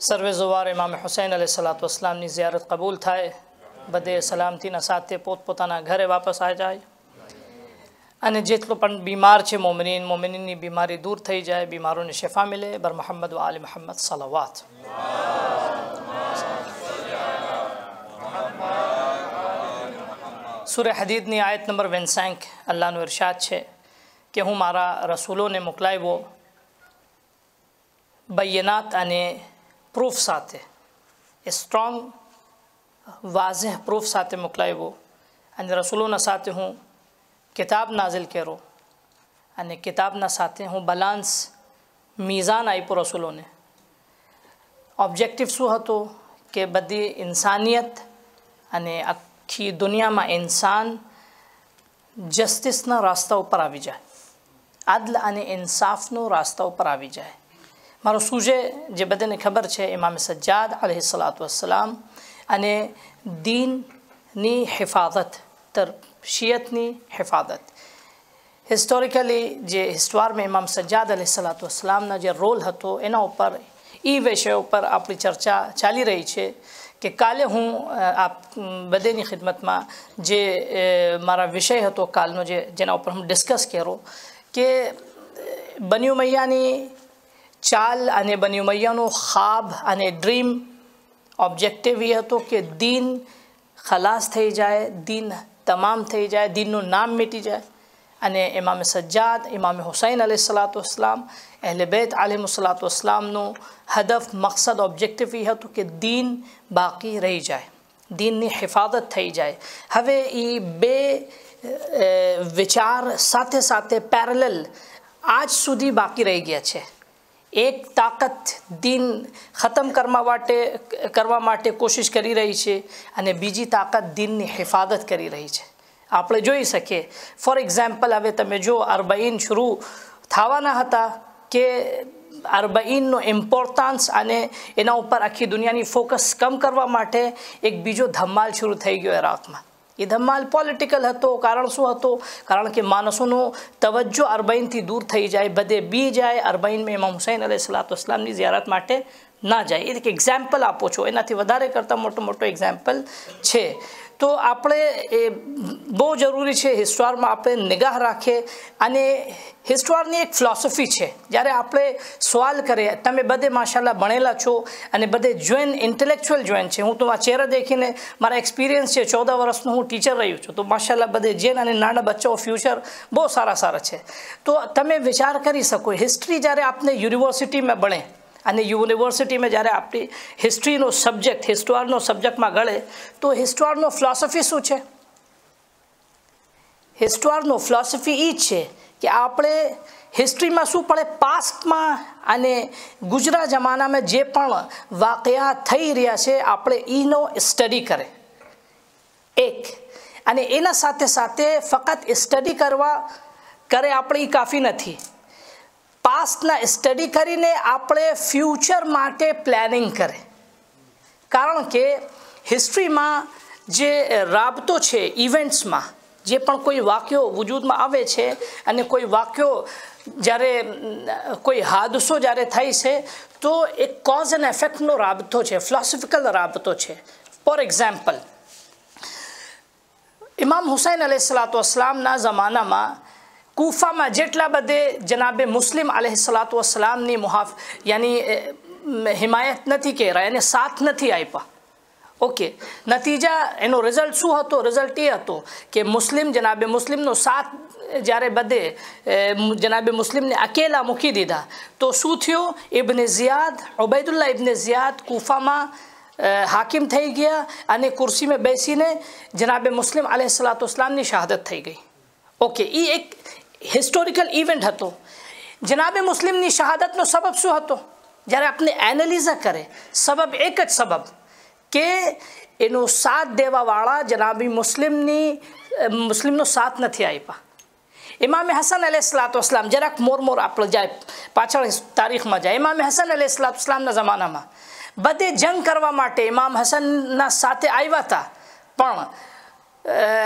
સર્વે ઝુવાર ઇમામ હુસૈન અલી સલાત વસલામની ઝિયારત કબૂલ થાય બધે સલામતીના સાથે પોતપોતાના ઘરે વાપસ આવી જાય અને જેટલો પણ બીમાર છે મોમિનીન મોમિનીની બીમારી દૂર થઈ જાય બીમારોને શેફા મિલે બર મોહમ્મદ વ આલી મોહમ્મદ સલાવાત સુરે હદીદની આયત નંબર વેન્સેન્ક અલ્લાહનું ઇરશાદ છે કે હું મારા રસૂલોને મોકલાવ્યો બૈયનાત અને પ્રૂફ સાથે એ સ્ટ્રોંગ વાઝેહ પ્રૂફ સાથે મોકલાવ્યો અને રસૂલોના સાથે હું કિતાબ નાઝિલ કર્યો અને કિતાબના સાથે હું બલાન્સ મિઝાન આપ્યો રસૂલોને ઓબ્જેક્ટિવ શું હતો કે બધી ઇન્સાનિયત અને આખી દુનિયામાં ઇન્સાન જસ્ટિસના રસ્તા ઉપર આવી જાય. આદલ અને ઇન્સાફનો રસ્તા ઉપર આવી જાય. મારો સૂજે જે બધાને ખબર છે, ઇમામ સજ્જાદ અલહ સલાત વસલામ અને દીનની હિફાજત તરશિયતની હિફાજત હિસ્ટોરિકલી જે હિસ્ટવારમાં ઇમામ સજ્જાદ અલહ સલાત વસલામના જે રોલ હતો, એના ઉપર એ વિષય ઉપર આપણી ચર્ચા ચાલી રહી છે. કે કાલે હું આપ બધેની ખિદમતમાં જે મારા વિષય હતો કાલનો જે, જેના ઉપર હું ડિસ્કસ કર્યો કે બન્યું મૈયાની ચાલ અને બન્યું મૈયાનો ખાબ અને ડ્રીમ ઓબ્જેક્ટિવ એ હતો કે દીન ખલાસ થઈ જાય, દીન તમામ થઈ જાય, દીનનું નામ મીટી જાય. અને ઇમામ સજ્જાદ, ઇમામ હુસૈન અલી સલાત વસલામ અહલે બેત આલિમ સલાત વસલામનું હદફ મકસદ ઓબ્જેક્ટિવ એ હતું કે દીન બાકી રહી જાય દીનની હિફાજત થઈ જાય હવે એ બે વિચાર સાથે સાથે પેરેલલ આજ સુધી બાકી રહી ગયા છે એક તાકાત દીન ખતમ કરવા માટે કરવા માટે કોશિશ કરી રહી છે અને બીજી તાકાત દીનની હિફાજત કરી રહી છે આપણે જોઈ શકીએ ફોર એક્ઝામ્પલ હવે તમે જો અરબઈન શરૂ થવાના હતા કે અરબઈનનો ઇમ્પોર્ટન્સ અને એના ઉપર આખી દુનિયાની ફોકસ કમ કરવા માટે એક બીજો ધમાલ શરૂ થઈ ગયો ઇરાકમાં એ ધમાલ પોલિટિકલ હતો કારણ શું હતો કારણ કે માણસોનો તવજ્જો અરબઈનથી દૂર થઈ જાય બધે બી જાય અરબઈનમાં ઇમામ હુસૈન અલી સલાત વસલામની ઝિયારત માટે ના જાય એક એક્ઝામ્પલ આપો છો એનાથી વધારે કરતાં મોટો મોટો એક્ઝામ્પલ છે તો આપણે એ બહુ જરૂરી છે હિસ્ટોરમાં આપણે નિગાહ રાખીએ અને હિસ્ટોરની એક ફિલોસોફી છે જ્યારે આપણે સવાલ કરીએ તમે બધે માશાલ્લાહ ભણેલા છો અને બધે જોઈન ઇન્ટેલેક્ચ્યુઅલ જોઈન છે હું તો આ ચહેરા દેખીને મારા એક્સપિરિયન્સ છે ચૌદ વર્ષનું હું ટીચર રહ્યું છું તો માશાલ્લાહ બધે જેન અને નાના બચ્ચાઓ ફ્યુચર બહુ સારા સારા છે તો તમે વિચાર કરી શકો હિસ્ટ્રી જ્યારે આપને યુનિવર્સિટીમાં ભણે અને યુનિવર્સિટીમાં જ્યારે આપણી હિસ્ટ્રીનો સબ્જેક્ટ હિસ્ટોરનો સબ્જેક્ટમાં ગળે તો હિસ્ટોરનો ફિલોસોફી શું છે હિસ્ટોરનો ફિલોસોફી એ જ છે કે આપણે હિસ્ટ્રીમાં શું પડે પાસ્ટમાં અને ગુજરાત જમાનામાં જે પણ વાકયા થઈ રહ્યા છે આપણે એનો સ્ટડી કરે એક અને એના સાથે સાથે ફક્ત સ્ટડી કરવા કરે આપણે એ કાફી નથી પાસ્ટના સ્ટડી કરીને આપણે ફ્યુચર માટે પ્લાનિંગ કરે. કારણ કે હિસ્ટ્રીમાં જે રાબતો છે ઇવેન્ટ્સમાં જે પણ કોઈ વાક્યો વજૂદમાં આવે છે અને કોઈ વાક્યો જ્યારે, કોઈ હાદસો જ્યારે થાય છે, તો એક કોઝ એન્ડ એફેક્ટનો રાબતો છે ફિલોસોફિકલ રાબતો છે. ફોર એક્ઝામ્પલ ઇમામ હુસૈન અલી સલાતો અસલામના જમાનામાં કૂફામાં જેટલા બધે જનાબે મુસ્લિમ આલહ સલાતુ વસલામની મુહાફ યાની હિમાયત નથી કહેવાય એને સાથ નથી આપ્યા ઓકે નતીજા એનો રિઝલ્ટ શું હતો રિઝલ્ટ એ હતો કે મુસ્લિમ જનાબે મુસ્લિમનો સાથ જ્યારે બધે જનાબે મુસ્લિમને અકેલા મૂકી દીધા તો શું થયું ઇબને ઝિયાદ ઉબૈદુલ્લા ઇબને ઝિયાદ કૂફામાં હાકિમ થઈ ગયા અને કુર્સીમાં બેસીને જનાબે મુસ્લિમ આલહ સલાતુ વસલામની શહાદત થઈ ગઈ ઓકે એ એક હિસ્ટોરિકલ ઇવેન્ટ હતો જનાબે મુસ્લિમની શહાદતનો સબબ શું હતો જ્યારે આપણે એનાલિઝા કરે સબબ એક જ સબબ કે એનો સાથ દેવાવાળા જનાબી મુસ્લિમની મુસ્લિમનો સાથ નથી આપ્યા ઇમામે હસન અલી સલાત વસલામ જરાક મોર મોર આપણે જાય પાછળ તારીખમાં જાય ઇમામે હસન અલી સલાત વસલામના જમાનામાં બધે જંગ કરવા માટે ઇમામ હસનના સાથે આવ્યા હતા પણ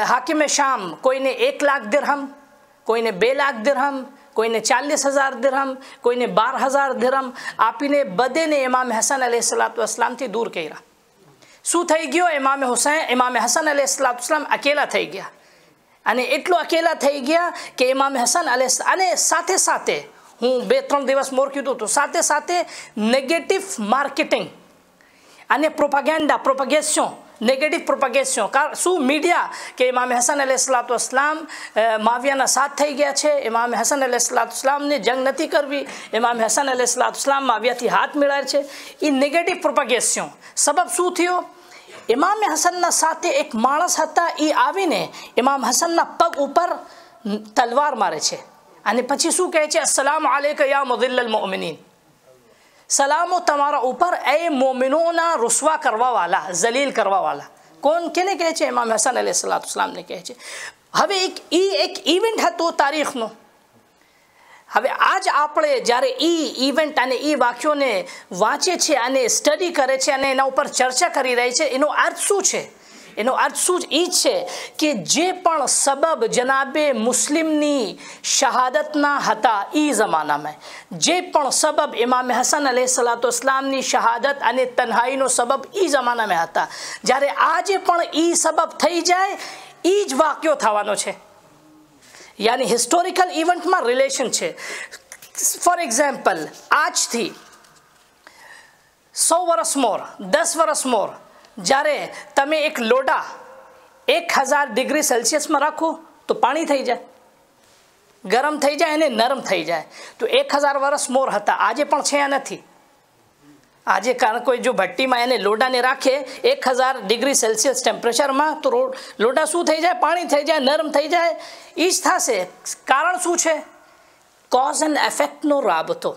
હાકિમે શામ કોઈને એક લાખ દિરહમ કોઈને બે લાખ દિરહમ કોઈને ચાલીસ હજાર દિરહમ કોઈને બાર હજાર દિરહમ આપીને બધેને ઇમામ હસન અલી સલાત વસલામથી દૂર કર્યા શું થઈ ગયો ઇમામે હુસૈન ઇમામે હસન અલી સલાત વસલામ અકેલા થઈ ગયા અને એટલો અકેલા થઈ ગયા કે ઇમામ હસન અલી અને સાથે સાથે હું બે ત્રણ દિવસ મોર કીધું હતું સાથે સાથે નેગેટિવ માર્કેટિંગ અને પ્રોપાગેન્ડા પ્રોપગેશન નેગેટિવ પ્રોપગેશન શું મીડિયા કે ઇમામ હસન અલ સલાત ઇસ્લામ માવિયાના સાથ થઈ ગયા છે? ઇમામ હસન અલ સલાત ઇસ્લામની જંગ નથી કરવી. ઇમામ હસન અલ સલાત ઇસ્લામ માવિયાથી હાથ મેળવે છે. એ નેગેટિવ પ્રોપગેશન સબબ શું થયો? ઇમામ હસનના સાથે એક માણસ હતા એ આવીને ઇમામ હસનના પગ ઉપર તલવાર મારે છે. અને પછી શું કહે છે? અસલામ આલેક યા મુદિલ્લ મોમિનીન. સલામો તમારા ઉપર એ મોમિનોના રૂસવા કરવાવાલા જલીલ કરવાવાલા કોણ કેને કહે છે ઇમામ હસન અલી સલાતુસલામને કહે છે હવે એક એ એક ઇવેન્ટ હતો તારીખનો હવે આજ આપણે જ્યારે એ ઇવેન્ટ અને એ વાક્યોને વાંચે છે અને સ્ટડી કરે છે અને એના ઉપર ચર્ચા કરી રહી છે એનો અર્થ શું છે એનો અર્થ શું એ છે કે જે પણ સબબ જનાબે મુસ્લિમની શહાદતના હતા એ જમાનામાં. જે પણ સબબ ઇમામ હસન અલહ સલાતો ઇસ્લામની શહાદત અને તન્હાઈનો સબબ એ જમાનામાં હતા. જ્યારે આજે પણ એ સબબ થઈ જાય એ જ વાક્યો થવાનો છે. યાની હિસ્ટોરિકલ ઇવેન્ટમાં રિલેશન છે. ફોર એક્ઝામ્પલ આજથી સો વર્ષ મોર, દસ વર્ષ મોર જ્યારે તમે એક લોડા એક હજાર ડિગ્રી સેલ્સિયસમાં રાખો તો પાણી થઈ જાય ગરમ થઈ જાય અને નરમ થઈ જાય તો એક હજાર વર્ષ મોર હતા આજે પણ છે નથી આજે કારણ કોઈ જો ભટ્ટીમાં એને લોડાને રાખે એક હજાર ડિગ્રી સેલ્સિયસ ટેમ્પરેચરમાં તો લોડા શું થઈ જાય પાણી થઈ જાય નરમ થઈ જાય એ જ થશે કારણ શું છે કોઝ એન્ડ એફેક્ટનો રાબતો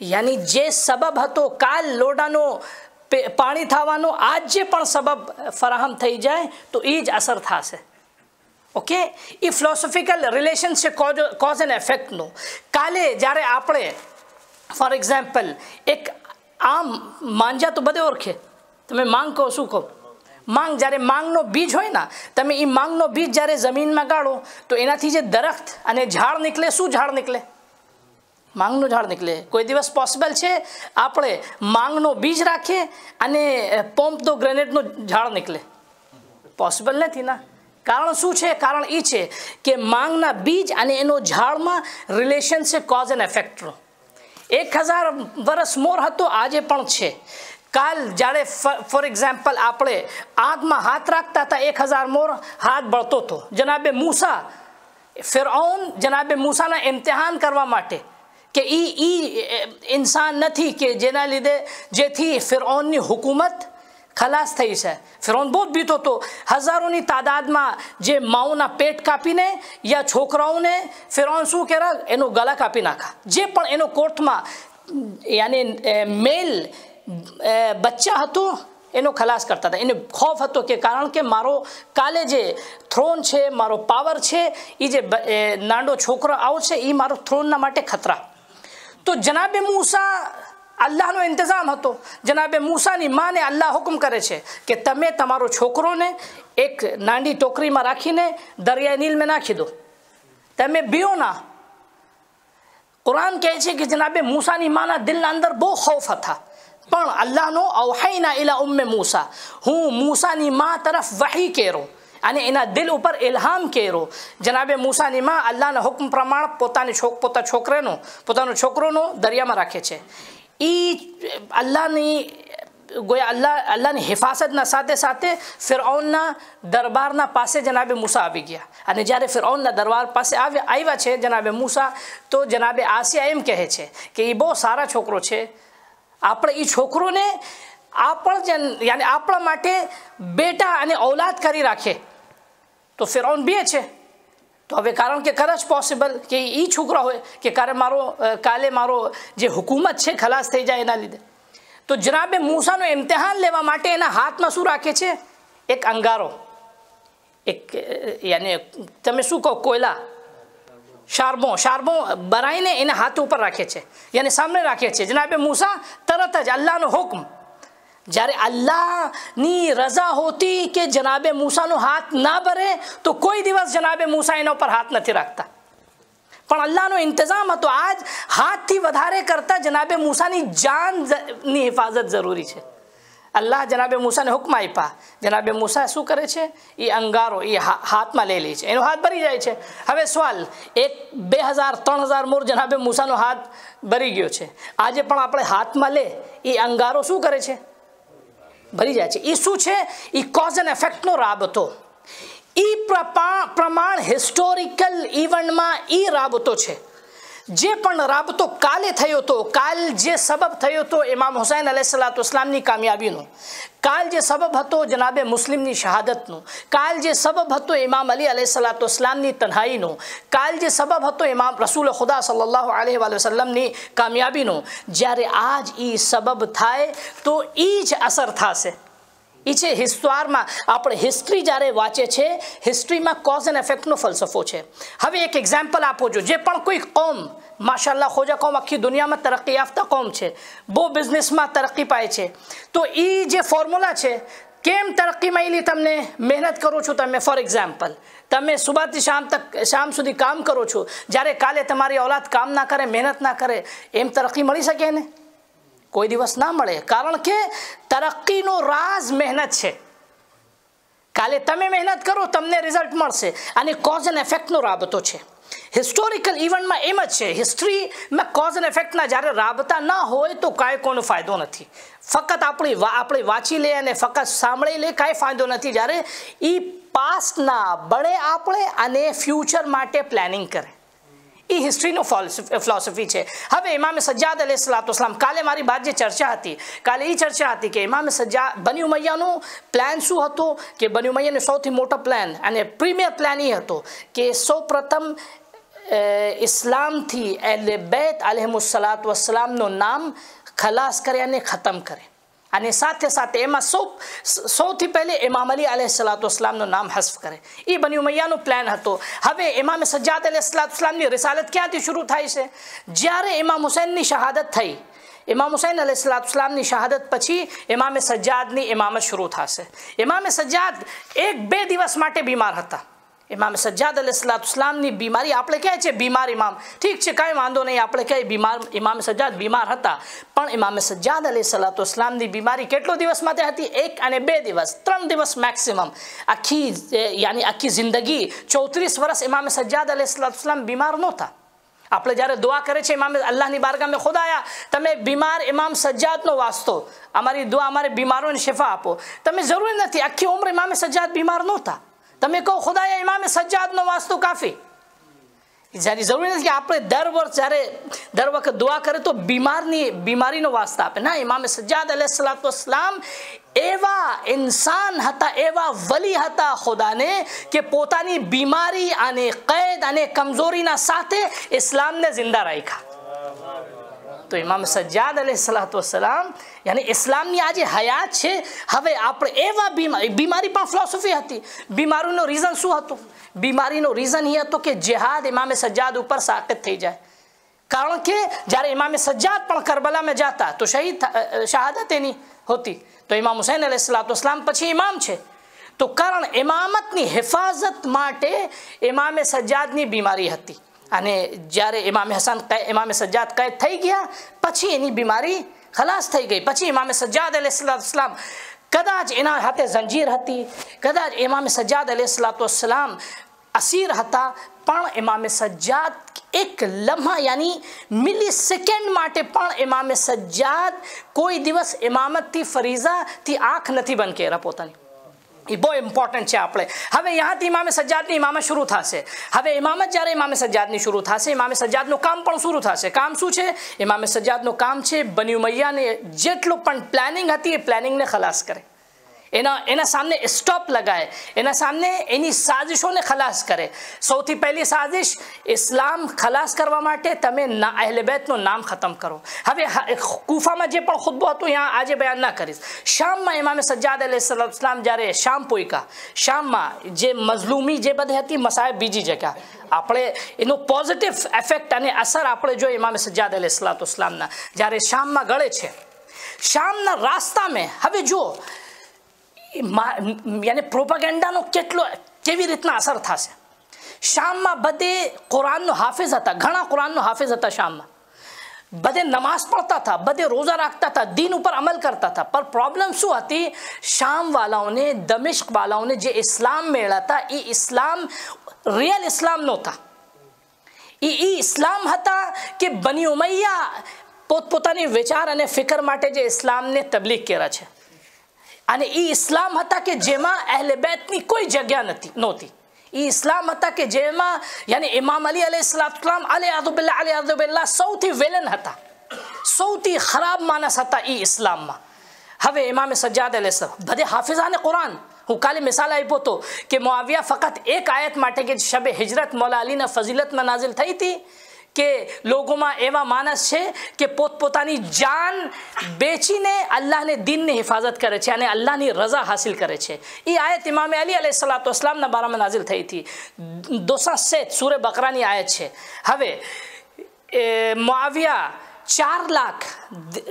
યાની જે સબબ હતો કાલ લોડાનો પાણી થવાનો આજ જે પણ સબબ ફરાહમ થઈ જાય તો એ જ અસર થશે ઓકે એ ફિલોસોફિકલ રિલેશન છે કોઝ એન્ડ એફેક્ટનું કાલે જ્યારે આપણે ફોર એક્ઝામ્પલ એક આમ માંજા તો બધે ઓળખે તમે માંગ કહો શું કહો માંગ જ્યારે માંગનો બીજ હોય ને તમે એ માંગનો બીજ જ્યારે જમીનમાં ગાળો તો એનાથી જે દરખ્ત અને ઝાડ નીકળે શું ઝાડ નીકળે માંગનું ઝાડ નીકળે કોઈ દિવસ પોસિબલ છે આપણે માંગનો બીજ રાખીએ અને પોમ્પ દો ગ્રેનેડનું ઝાડ નીકળે પોસિબલ નથી ના કારણ શું છે કારણ એ છે કે માંગના બીજ અને એનો ઝાડમાં રિલેશન છે કોઝ એન્ડ એફેક્ટનો એક હજાર વર્ષ મોર હતો આજે પણ છે કાલ જ્યારે ફોર એક્ઝામ્પલ આપણે આગમાં હાથ રાખતા હતા એક હજાર મોર હાથ બળતો હતો જનાબે મૂસા ફિરઓન જનાબે મૂસાના ઇમ્તિહાન કરવા માટે કે એ એ, ઇન્સાન નથી કે જેના લીધે જેથી ફિરઓનની હુકુમત ખલાસ થઈ છે. ફિરૌન બહુ બીતો હતો. હજારોની તાદાદમાં જે માઓના પેટ કાપીને યા છોકરાઓને ફિરૌન શું કહેરા? એનો ગળા કાપી નાખા. જે પણ એનો કોર્ટમાં, યાની મેલ બચ્ચા હતો, એનો ખલાસ કરતા હતા. એને ખોફ હતો કે કારણ કે મારો કાલે જે થ્રોન છે, મારો પાવર છે એ જે નાનો છોકરો આવશે એ મારો થ્રોનના માટે ખતરા. તો જનાબે મૂસા અલ્લાહનો ઇંતજામ હતો જનાબે મૂસાની માને અલ્લાહ હુકમ કરે છે કે તમે તમારો છોકરોને એક નાની ટોકરીમાં રાખીને દરિયા નીલમાં નાખી દો તમે બીઓ ના કુરાન કહે છે કે જનાબે મૂસાની માના દિલના અંદર બહુ ખૌફ હતા પણ અલ્લાહનો અવહાઈના ઇલા ઉમ્મે મૂસા હું મૂસાની મા તરફ વહી કેરો અને એના દિલ ઉપર ઇલ્હામ કેરો. જનાબે મૂસાની માં અલ્લાહના હુકમ પ્રમાણ પોતાની છોક, પોતા છોકરાનો, પોતાનો છોકરોનો દરિયામાં રાખે છે. એ અલ્લાહની, ગોયા અલ્લાહ, અલ્લાહની હિફાસતના સાથે સાથે ફિરઓનના દરબારના પાસે જનાબે મૂસા આવી ગયા. અને જ્યારે ફિરઓનના દરબાર પાસે આવ્યા આવ્યા છે જનાબે મૂસા, તો જનાબે આસિયા એમ કહે છે કે એ બહુ સારા છોકરો છે. આપણે એ છોકરોને આપણ યાની આપણા માટે બેટા અને ઔલાદ કરી રાખે. તો ફેરાઉન બે છે. તો હવે કારણ કે ખરા જ પોસિબલ કે એ છોકરા હોય કે કારે મારો કાલે મારો જે હુકુમત છે ખલાસ થઈ જાય એના લીધે. તો જનાબે મૂસાનો ઇમ્તિહાન લેવા માટે એના હાથમાં શું રાખે છે? એક અંગારો. એક યાને તમે શું કહો, કોયલા? શારબો. શારબો બનાવીને એના હાથ ઉપર રાખે છે. યાને સામે રાખે છે. જનાબે મૂસા તરત જ અલ્લાહનો હુકમ જ્યારે અલ્લાહની રજા હોતી કે જનાબે મૂસાનો હાથ ના ભરે, તો કોઈ દિવસ જનાબે મૂસા એના ઉપર હાથ નથી રાખતા. પણ અલ્લાહનો ઇંતજામ હતો. આજ હાથથી વધારે કરતા જનાબે મૂસાની જાનની હિફાજત જરૂરી છે. અલ્લાહ જનાબે મૂસાને હુકમ આપ્યા. જનાબે મૂસા શું કરે છે? એ અંગારો એ હાથમાં લઈ લે છે. એનો હાથ ભરી જાય છે. હવે સવાલ, એક બે હજાર, ત્રણ હજાર મોર જનાબે મૂસાનો હાથ ભરી ગયો છે. આજે પણ આપણે હાથમાં લે એ અંગારો શું કરે છે? ભરી જાય છે. એ શું છે? એ કોઝ એન્ડ એફેક્ટનો રાબતો. એ પ્રમાણ હિસ્ટોરિકલ ઇવેન્ટમાં એ રાબતો છે. જે પણ રાબતો કાલે થયો હતો કાલ જે સબબ થયો હતો ઇમામ હુસૈન અલૈહિસ્સલાતુ ઇસ્લામની કામયાબીનો. કાલ જે સબબ હતો જનાબે મુસ્લિમની શહાદતનો, કાલ જે સબબ હતો ઇમામ અલી અલહ સલાતુસ્લામની તનહાઈનો, કાલ જે સબબ હતો ઇમામ રસૂલ ખુદા સલ્લલ્લાહુ આલહ વસલમની કામયાબીનો, જ્યારે આજ એ સબબ થાય તો એ જ અસર થશે. એ છે હિસ્તવારમાં આપણે હિસ્ટ્રી જ્યારે વાંચે છે, હિસ્ટ્રીમાં કોઝ એન્ડ એફેક્ટનો ફલસફો છે. હવે એક એક્ઝામ્પલ આપો જો, જે પણ કોઈ કોમ માશાલ્લાહ ખોજા કોમ, આખી દુનિયામાં તરક્કી આપતા કોમ છે. બહુ બિઝનેસમાં તરક્કી પાય છે. તો એ જે ફોર્મ્યુલા છે, કેમ તરક્કી મળી તમને મહેનત કરો છો તમે? ફોર એક્ઝામ્પલ, તમે સુબહથી શામ તક, શામ સુધી કામ કરો છો, જ્યારે કાલે તમારી ઓલાદ કામ ના કરે, મહેનત ના કરે, એમ તરક્કી મળી શકે ને? કોઈ દિવસ ના મળે. કારણ કે તરક્કીનો રાજ મહેનત છે. કાલે તમે મહેનત કરો, તમને રિઝલ્ટ મળશે. અને કોઝ એન્ડ એફેક્ટનો રાબતો છે. હિસ્ટોરિકલ ઇવેન્ટમાં એમ જ છે હિસ્ટ્રીમાં કોઝ એન્ડ એફેક્ટના જ્યારે રાબતા ના હોય તો કાંઈ કોઈનો ફાયદો નથી ફક્ત આપણી આપણે વાંચી લે અને ફક્ત સાંભળી લે કાંઈ ફાયદો નથી જ્યારે એ પાસ્ટના બળે આપણે અને ફ્યુચર માટે પ્લાનિંગ કરે એ હિસ્ટ્રીનો ફિલોસોફી છે હવે ઇમામે સજ્જાદ અલી સલામ કાલે મારી બાદ જે ચર્ચા હતી કાલે એ ચર્ચા હતી કે ઇમામે સજ્જા બની ઉમૈયાનો પ્લાન શું હતો કે બની ઉમૈયાનો સૌથી મોટો પ્લાન અને પ્રીમિયર પ્લાન એ હતો કે સૌ પ્રથમ ઇસ્લામથી એલે બેત અલહમુસલાત વસલામનું નામ ખલાસ કરે અને ખતમ કરે અને સાથે સાથે એમાં સૌ સૌથી પહેલે ઇમામ અલી અલહ સલાતુ વસલામનું નામ હસ્ફ કરે એ બની ઉમૈયાનો પ્લાન હતો હવે ઇમામ સજ્જાદ અલહ સલાત વસલામની રિસાલત ક્યાંથી શરૂ થાય છે જ્યારે ઇમામ હુસૈનની શહાદત થઈ ઇમામ હુસૈન અલી સલાતુસ્લામની શહાદત પછી ઇમામે સજ્જાદની ઇમામત શરૂ થશે ઇમામે સજ્જાદ એક બે દિવસ માટે બીમાર હતા ઇમામ સજ્જાદ અલૈહિસ્સલામની બીમારી આપણે કહે છે બીમાર ઇમામ ઠીક છે કાંઈ વાંધો નહીં આપણે કહે બીમાર ઇમામ સજ્જાદ બીમાર હતા પણ ઇમામ સજ્જાદ અલી સલાતુસ્લામની બીમારી કેટલો દિવસ માટે હતી એક અને બે દિવસ ત્રણ દિવસ મેક્સિમમ આખી યાની આખી જિંદગી ચોત્રીસ વર્ષ ઇમામ સજ્જાદ અલી સલાતુસ્લામ બીમાર નહોતા આપણે જ્યારે દુઆ કરે છે ઇમામ અલ્લાહની બારગામે ખુદાયા તમે બીમાર ઇમામ સજ્જાદનો વાસ્તો અમારી દુઆ અમારે બીમારોને શિફા આપો તમે જરૂરી નથી આખી ઉંમર ઇમામ સજ્જાદ બીમાર નહોતા તમે કહો ખુદાયા ઇમામે સજ્જાદનો વાસ્તુ કાફી જ્યારે જરૂરી નથી કે આપણે દર વર્ષ જ્યારે દર વખત દુઆ કરે તો બીમારની બીમારીનો વાસ્તા આપે ના ઇમામે સજ્જાદ અલહ સલામ એવા ઇન્સાન હતા એવા વલી હતા ખુદાને કે પોતાની બીમારી અને કૈદ અને કમજોરીના સાથે ઇસ્લામને જિંદા રાખ્યા તો ઇમામ સજ્જાદ અલે સલાત વસલામ, યાની ઇસ્લામની આજે હયાત છે, હવે આપણે એવા બીમારી બીમારી પણ ફિલોસોફી હતી. બીમારીનો રીઝન શું હતું? બીમારીનો રીઝન એ હતો કે જેહાદ ઇમામે સજ્જાદ ઉપર સાકત થઈ જાય. કારણ કે જ્યારે ઇમામે સજ્જાદ પણ કરબલામાં જતા, તો શહીદ શહાદત એની હોતી. તો ઇમામ હુસૈન અલે સલાત વસલામ પછી ઇમામ છે. તો કારણ ઇમામતની હિફાજત માટે ઇમામે સજ્જાદની બીમારી હતી. અને જ્યારે ઇમામે હસન ઇમામે સજ્જાદ કેદ થઈ ગયા પછી એની બીમારી ખલાસ થઈ ગઈ પછી ઇમામે સજ્જાદ અલૈહિસ્સલામ કદાચ એના હાથે જંજીર હતી કદાચ ઇમામે સજ્જાદ અલૈહિસ્સલામ અસીર હતા પણ ઇમામે સજ્જાદ એક લમ્હા યાની મિલી સેકન્ડ માટે પણ ઇમામે સજ્જાદ કોઈ દિવસ ઇમામતથી ફરીઝાથી આંખ નથી બંધ કર્યા પોતાની એ બહુ ઇમ્પોર્ટન્ટ છે આપણે હવે ત્યાંથી ઇમામે સજ્જાદની ઇમામત શરૂ થશે હવે ઇમામત જ્યારે ઇમામે સજ્જાદની શરૂ થશે ઇમામે સજ્જાદનું કામ પણ શરૂ થશે કામ શું છે ઇમામે સજ્જાદનું કામ છે બન્યુ મૈયાને જેટલું પણ પ્લાનિંગ હતી એ પ્લાનિંગને ખલાસ કરે એના એના સામને સ્ટોપ લગાય એના સામને એની સાજિશોને ખલાસ કરે સૌથી પહેલી સાજિશ ઇસ્લામ ખલાસ કરવા માટે તમે અહેલબેતનું નામ ખતમ કરો હવે કુફામાં જે પણ ખુદબો હતો ત્યાં આજે બયાન ના કરીશ શામમાં ઇમામે સજ્જાદ અલૈહિસ્સલામ જ્યારે શામ પોઈકા શામમાં જે મઝલુમી જે બધી હતી મસાહેબ બીજી જગ્યા આપણે એનો પોઝિટિવ એફેક્ટ અને અસર આપણે જો ઇમામે સજ્જાદ અલૈહિસ્સલામના જ્યારે શામમાં ગળે છે શામના રાસ્તામાં હવે જુઓ યાની પ્રોપાગેન્ડાનો કેટલો કેવી રીતના અસર થશે શામમાં બધે કુરાનનો હાફિઝ હતા ઘણા કુરાનનો હાફિઝ હતા શામમાં બધે નમાઝ પડતા હતા બધે રોજા રાખતા હતા દિન ઉપર અમલ કરતા હતા પણ પ્રોબ્લેમ શું હતી શામવાલાઓને દમિશ્કવાલાઓને જે ઇસ્લામ મેળવતા એ ઇસ્લામ રિયલ ઇસ્લામ નહોતા એ એ ઇસ્લામ હતા કે બની ઉમૈયા પોતપોતાની વિચાર અને ફિકર માટે જે ઇસ્લામને તબલીગ કર્યા છે અને એ ઇસ્લામ હતા કે જેમાં અહેલે બેતની કોઈ જગ્યા નથી નહોતી એ ઇસ્લામ હતા કે જેમાં યાની ઇમામ અલી અલી ઇસ્લામ અલી આદુબિલ્લા અલી આદુબિલ્લા સૌથી વેલન હતા સૌથી ખરાબ માણસ હતા એ ઇસ્લામમાં હવે ઇમામે સજ્જાદ અલેસર બધે હાફિઝાને કુરાન હું કાલે મિસાલ આપ્યો હતો કે મુઆવિયા ફક્ત એક આયત માટે કે શબે હિજરત મૌલા અલીના ફઝીલતમાં નાઝિલ થઈ હતી કે લોકોમાં એવા માણસ છે કે પોતપોતાની જાન બેચીને અલ્લાહને દિનની હિફાજત કરે છે અને અલ્લાહની રજા હાસિલ કરે છે એ આયત ઇમામે અલી અલી સલાતો ઇસ્લામના બારામાં નાઝિલ થઈ હતી દોસા સેત સૂર્ય બકરાની આયત છે હવે મુઆવિયા ચાર લાખ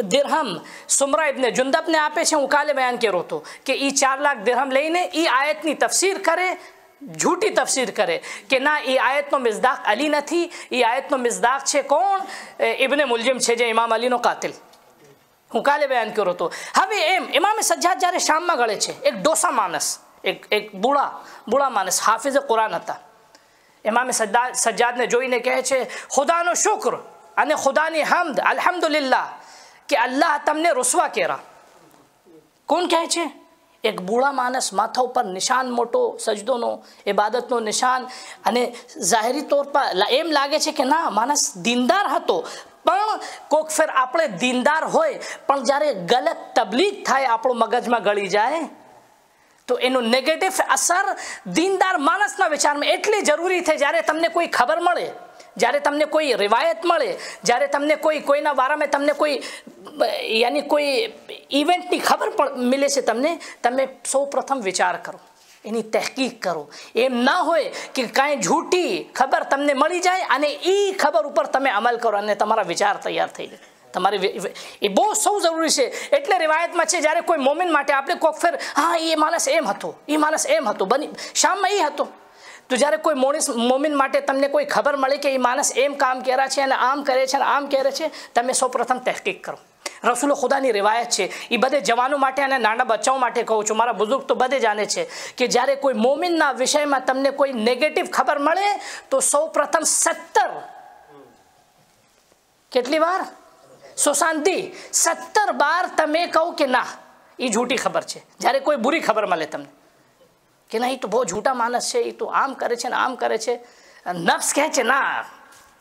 દિરહમ સુમરા ઇબને જુંદબને આપે છે હું કાલે બયાન કર્યો હતો કે એ ચાર લાખ દિરહમ લઈને એ આયતની તફસીર કરે झूठी तफसीर करे કે ના એ આયતનો મિઝદાક અલી નથી એ આયતનો મિઝદાક છે કોણ ઇબને મુલજિમ છે જે ઇમામ અલીનો કાતિલ હું કાલે બયાન કર્યો હતો હવે એમ ઇમામે સજ્જાદ જ્યારે શામમાં ગળે છે એક ડોસા માણસ એક એક બુડા બુડા માણસ હાફિઝ કુરાન હતા ઇમામે સજ્જાદ સજ્જાદને જોઈને કહે છે ખુદાનો શુક્ર અને ખુદાની હમદ અલ્હમ્દુલિલ્લાહ કે અલ્લાહ તમને રૂસવા કર્યા કોણ કહે છે एक बूढ़ा मानस माथा पर निशान मोटो सजदों इबादत निशान अने जाहरी तौर पर एम लगे कि ना मानस दीनदार हो कोक फेर आप दीनदार हो जयरे गलत तबलीग थे आप मगज में गड़ी जाए तो यू नेगेटिव असर दीनदार मनस विचार में एटली ज़रूरी थे जयरे तमने कोई खबर मे જ્યારે તમને કોઈ રિવાયત મળે જ્યારે તમને કોઈ કોઈના વારામાં તમને કોઈ યાની કોઈ ઇવેન્ટની ખબર પણ મિલે છે તમને તમે સૌ પ્રથમ વિચાર કરો એની તહેકીક કરો એમ ના હોય કે કાંઈ જૂઠી ખબર તમને મળી જાય અને એ ખબર ઉપર તમે અમલ કરો અને તમારા વિચાર તૈયાર થઈ જાય તમારે એ બહુ સૌ જરૂરી છે એટલે રિવાયતમાં છે જ્યારે કોઈ મોમેન્ટ માટે આપણે કોક ફેર હા એ માણસ એમ હતો એ માણસ એમ હતો બની શામમાં એ હતો તો જ્યારે કોઈ મોણિસ મોમિન માટે તમને કોઈ ખબર મળે કે એ માણસ એમ કામ કર્યા છે અને આમ કરે છે અને આમ કરે છે, તમે સૌપ્રથમ તહેકીક કરો. રસૂલો ખુદાની રિવાયત છે. એ બધે જવાનો માટે અને નાના બચ્ચાઓ માટે કહું છું. મારા બુઝુર્ગ તો બધે જાણે છે કે જ્યારે કોઈ મોમિનના વિષયમાં તમને કોઈ નેગેટિવ ખબર મળે, તો સૌપ્રથમ સત્તર. કેટલી વાર? સુશાંતિ. સત્તર બાર તમે કહો કે ના. એ જૂઠી ખબર છે. જ્યારે કોઈ બુરી ખબર મળે તમને. કે ના એ તો બહુ જૂઠા માણસ છે એ તો આમ કરે છે ને આમ કરે છે નફ્સ કહે છે ના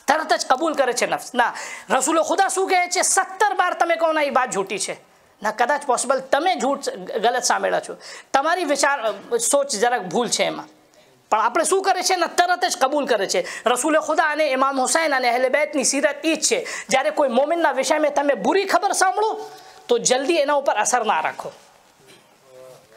તરત જ કબૂલ કરે છે નફ્સ ના રસૂલો ખુદા શું કહે છે સત્તર બાર તમે કહો ના એ વાત જૂઠી છે ના કદાચ પોસિબલ તમે જૂઠ ગલત સાંભળ્યા છો તમારી વિચાર સોચ જરાક ભૂલ છે એમાં પણ આપણે શું કરે છે ને તરત જ કબૂલ કરે છે રસૂલ ખુદા અને ઇમામ હુસૈન અને અહેલે બેતની સીરત એ જ છે જ્યારે કોઈ મોમિનના વિષયમાં તમે બુરી ખબર સાંભળો તો જલ્દી એના ઉપર અસર ના રાખો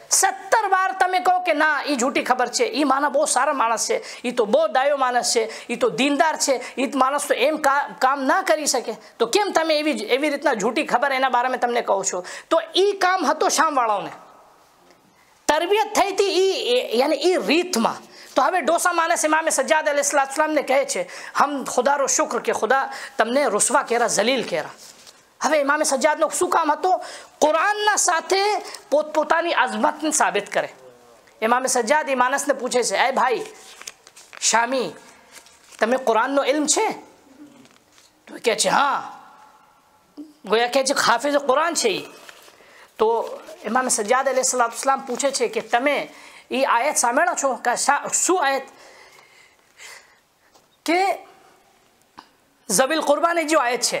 સત્તર વાર તમે કહો કે ના એ જૂઠી ખબર છે. એ માના બહુ સારા માણસ છે. એ તો બહુ દાયો માણસ છે. એ તો દીનદાર છે. એ માણસ તો એમ કામ ના કરી શકે. તો કેમ તમે એવી એવી રીતના જૂઠી ખબર એના બારામાં તમને કહો છો? તો એ કામ હતો શામવાળાઓને. તરબિયત થઈ હતી એ, યાની એ રીતમાં. તો હવે ડોસા માણસ ઇમામે સજ્જાદ સ્લામને કહે છે, હમ ખુદારો શુક્ર કે ખુદા, તમને રુસવા કેરા જલીલ કેરા. હવે ઇમામે સજ્જાદનો શું કામ હતો કુરાનના સાથે પોતપોતાની અઝમતને સાબિત કરે ઇમામે સજ્જાદ એ માણસને પૂછે છે એ ભાઈ શામી તમે કુરાનનો ઇલ્મ છે તો કહે છે હા ગોયા કહે છે હાફિઝ કુરાન છે એ તો ઇમામે સજ્જાદ અલી સલામ પૂછે છે કે તમે એ આયત સાંભળો છો કે શું આયત કે ઝબીલ કુરબાની જે આયત છે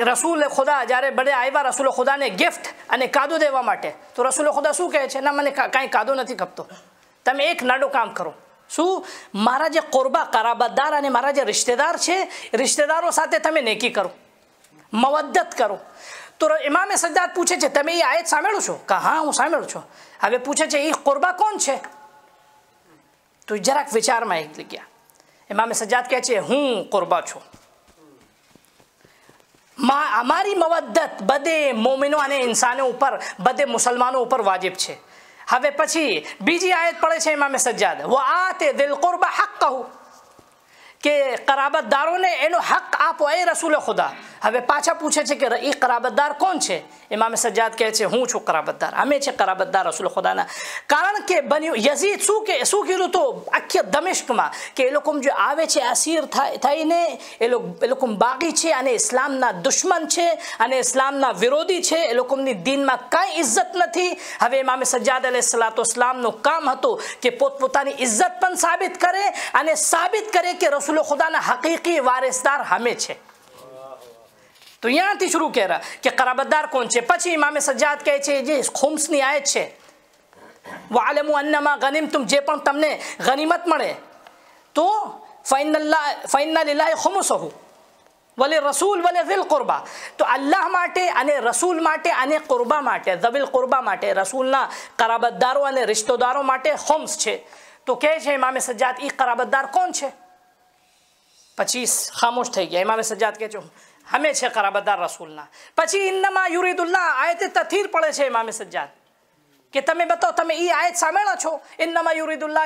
રસૂલ ખુદા જ્યારે બડે આવ્યા રસૂલ ખુદાને ગિફ્ટ અને કાદો દેવા માટે તો રસૂલ ખુદા શું કહે છે ના મને કાંઈ કાદો નથી ખપતો તમે એક નાડું કામ કરો શું મારા જે કોરબા કરાબતદાર અને મારા જે રિશ્તેદાર છે રિશ્તેદારો સાથે તમે નેકી કરો મવદ્દત કરો તો ઇમામે સજ્જાદ પૂછે છે તમે એ આયત સાંભળો છો કે હા હું સાંભળું છું હવે પૂછે છે એ કોરબા કોણ છે તો જરાક વિચારમાં એક ગયા ઇમામે સજ્જાદ કહે છે હું કોરબા છું અમારી મવદ્દત બધે મોમિનો અને ઇન્સાનો ઉપર બધે મુસલમાનો ઉપર વાજિબ છે હવે પછી બીજી આયત પડે છે ઇમામે સજ્જાદ વો આ તે દિલ કોરબા હક કહું કે કરાબતદારોને એનો હક આપો એ રસૂલે ખુદા. હવે પાછા પૂછે છે કે એ કરાબતદાર કોણ છે? ઇમામે સજ્જાદ કહે છે, હું છું કરાબતદાર. અમે છે કરાબતદાર રસૂલ ખુદાના. કારણ કે બન્યું યઝીદ શું કે, શું કીધું તો આખી દમિશ્કમાં કે એ લોકો જે આવે છે અસીર થઈને એ લોકો એ લોકો બાકી છે અને ઇસ્લામના દુશ્મન છે અને ઇસ્લામના વિરોધી છે. એ લોકોની દિનમાં કાંઈ ઇજ્જત નથી. હવે ઇમામે સજ્જાદ અલે સલાતો ઇસ્લામનું કામ હતું કે પોતપોતાની ઇજ્જત પણ સાબિત કરે અને સાબિત કરે કે રસૂલ ખુદાના હકીકી વારિસદાર હમે છે તો અહીંયાથી શરૂ કર્યા કે કરાબતદાર કોણ છે પછી ઇમામે સજ્જાદ કહે છે જે ખુમ્સની આયત છે વાલમુ અન્નમાં ગનિમ તુમ જે પણ તમને ગનિમત મળે તો ફૈનલ્લા ફૈનલ ઇલાહ ખુમસહુ વલે રસૂલ વલે દિલ કુરબા તો અલ્લાહ માટે અને રસૂલ માટે અને કુરબા માટે દબિલ કુરબા માટે રસૂલના કરાબતદારો અને રિશ્તેદારો માટે ખુમ્સ છે તો કહે છે ઇમામે સજ્જાદ એ કરાબતદાર કોણ છે पचीस खामोश थे गया, इमाम सज्जाद कहचो हमें खराबदार रसूलना। पची इन्नमा युरीदुल्ला आयत तथीर पड़े इमाम सज्जाद। कि ते बताओ ते ई आयत सामा छो? इन्नमा युरीदुल्ला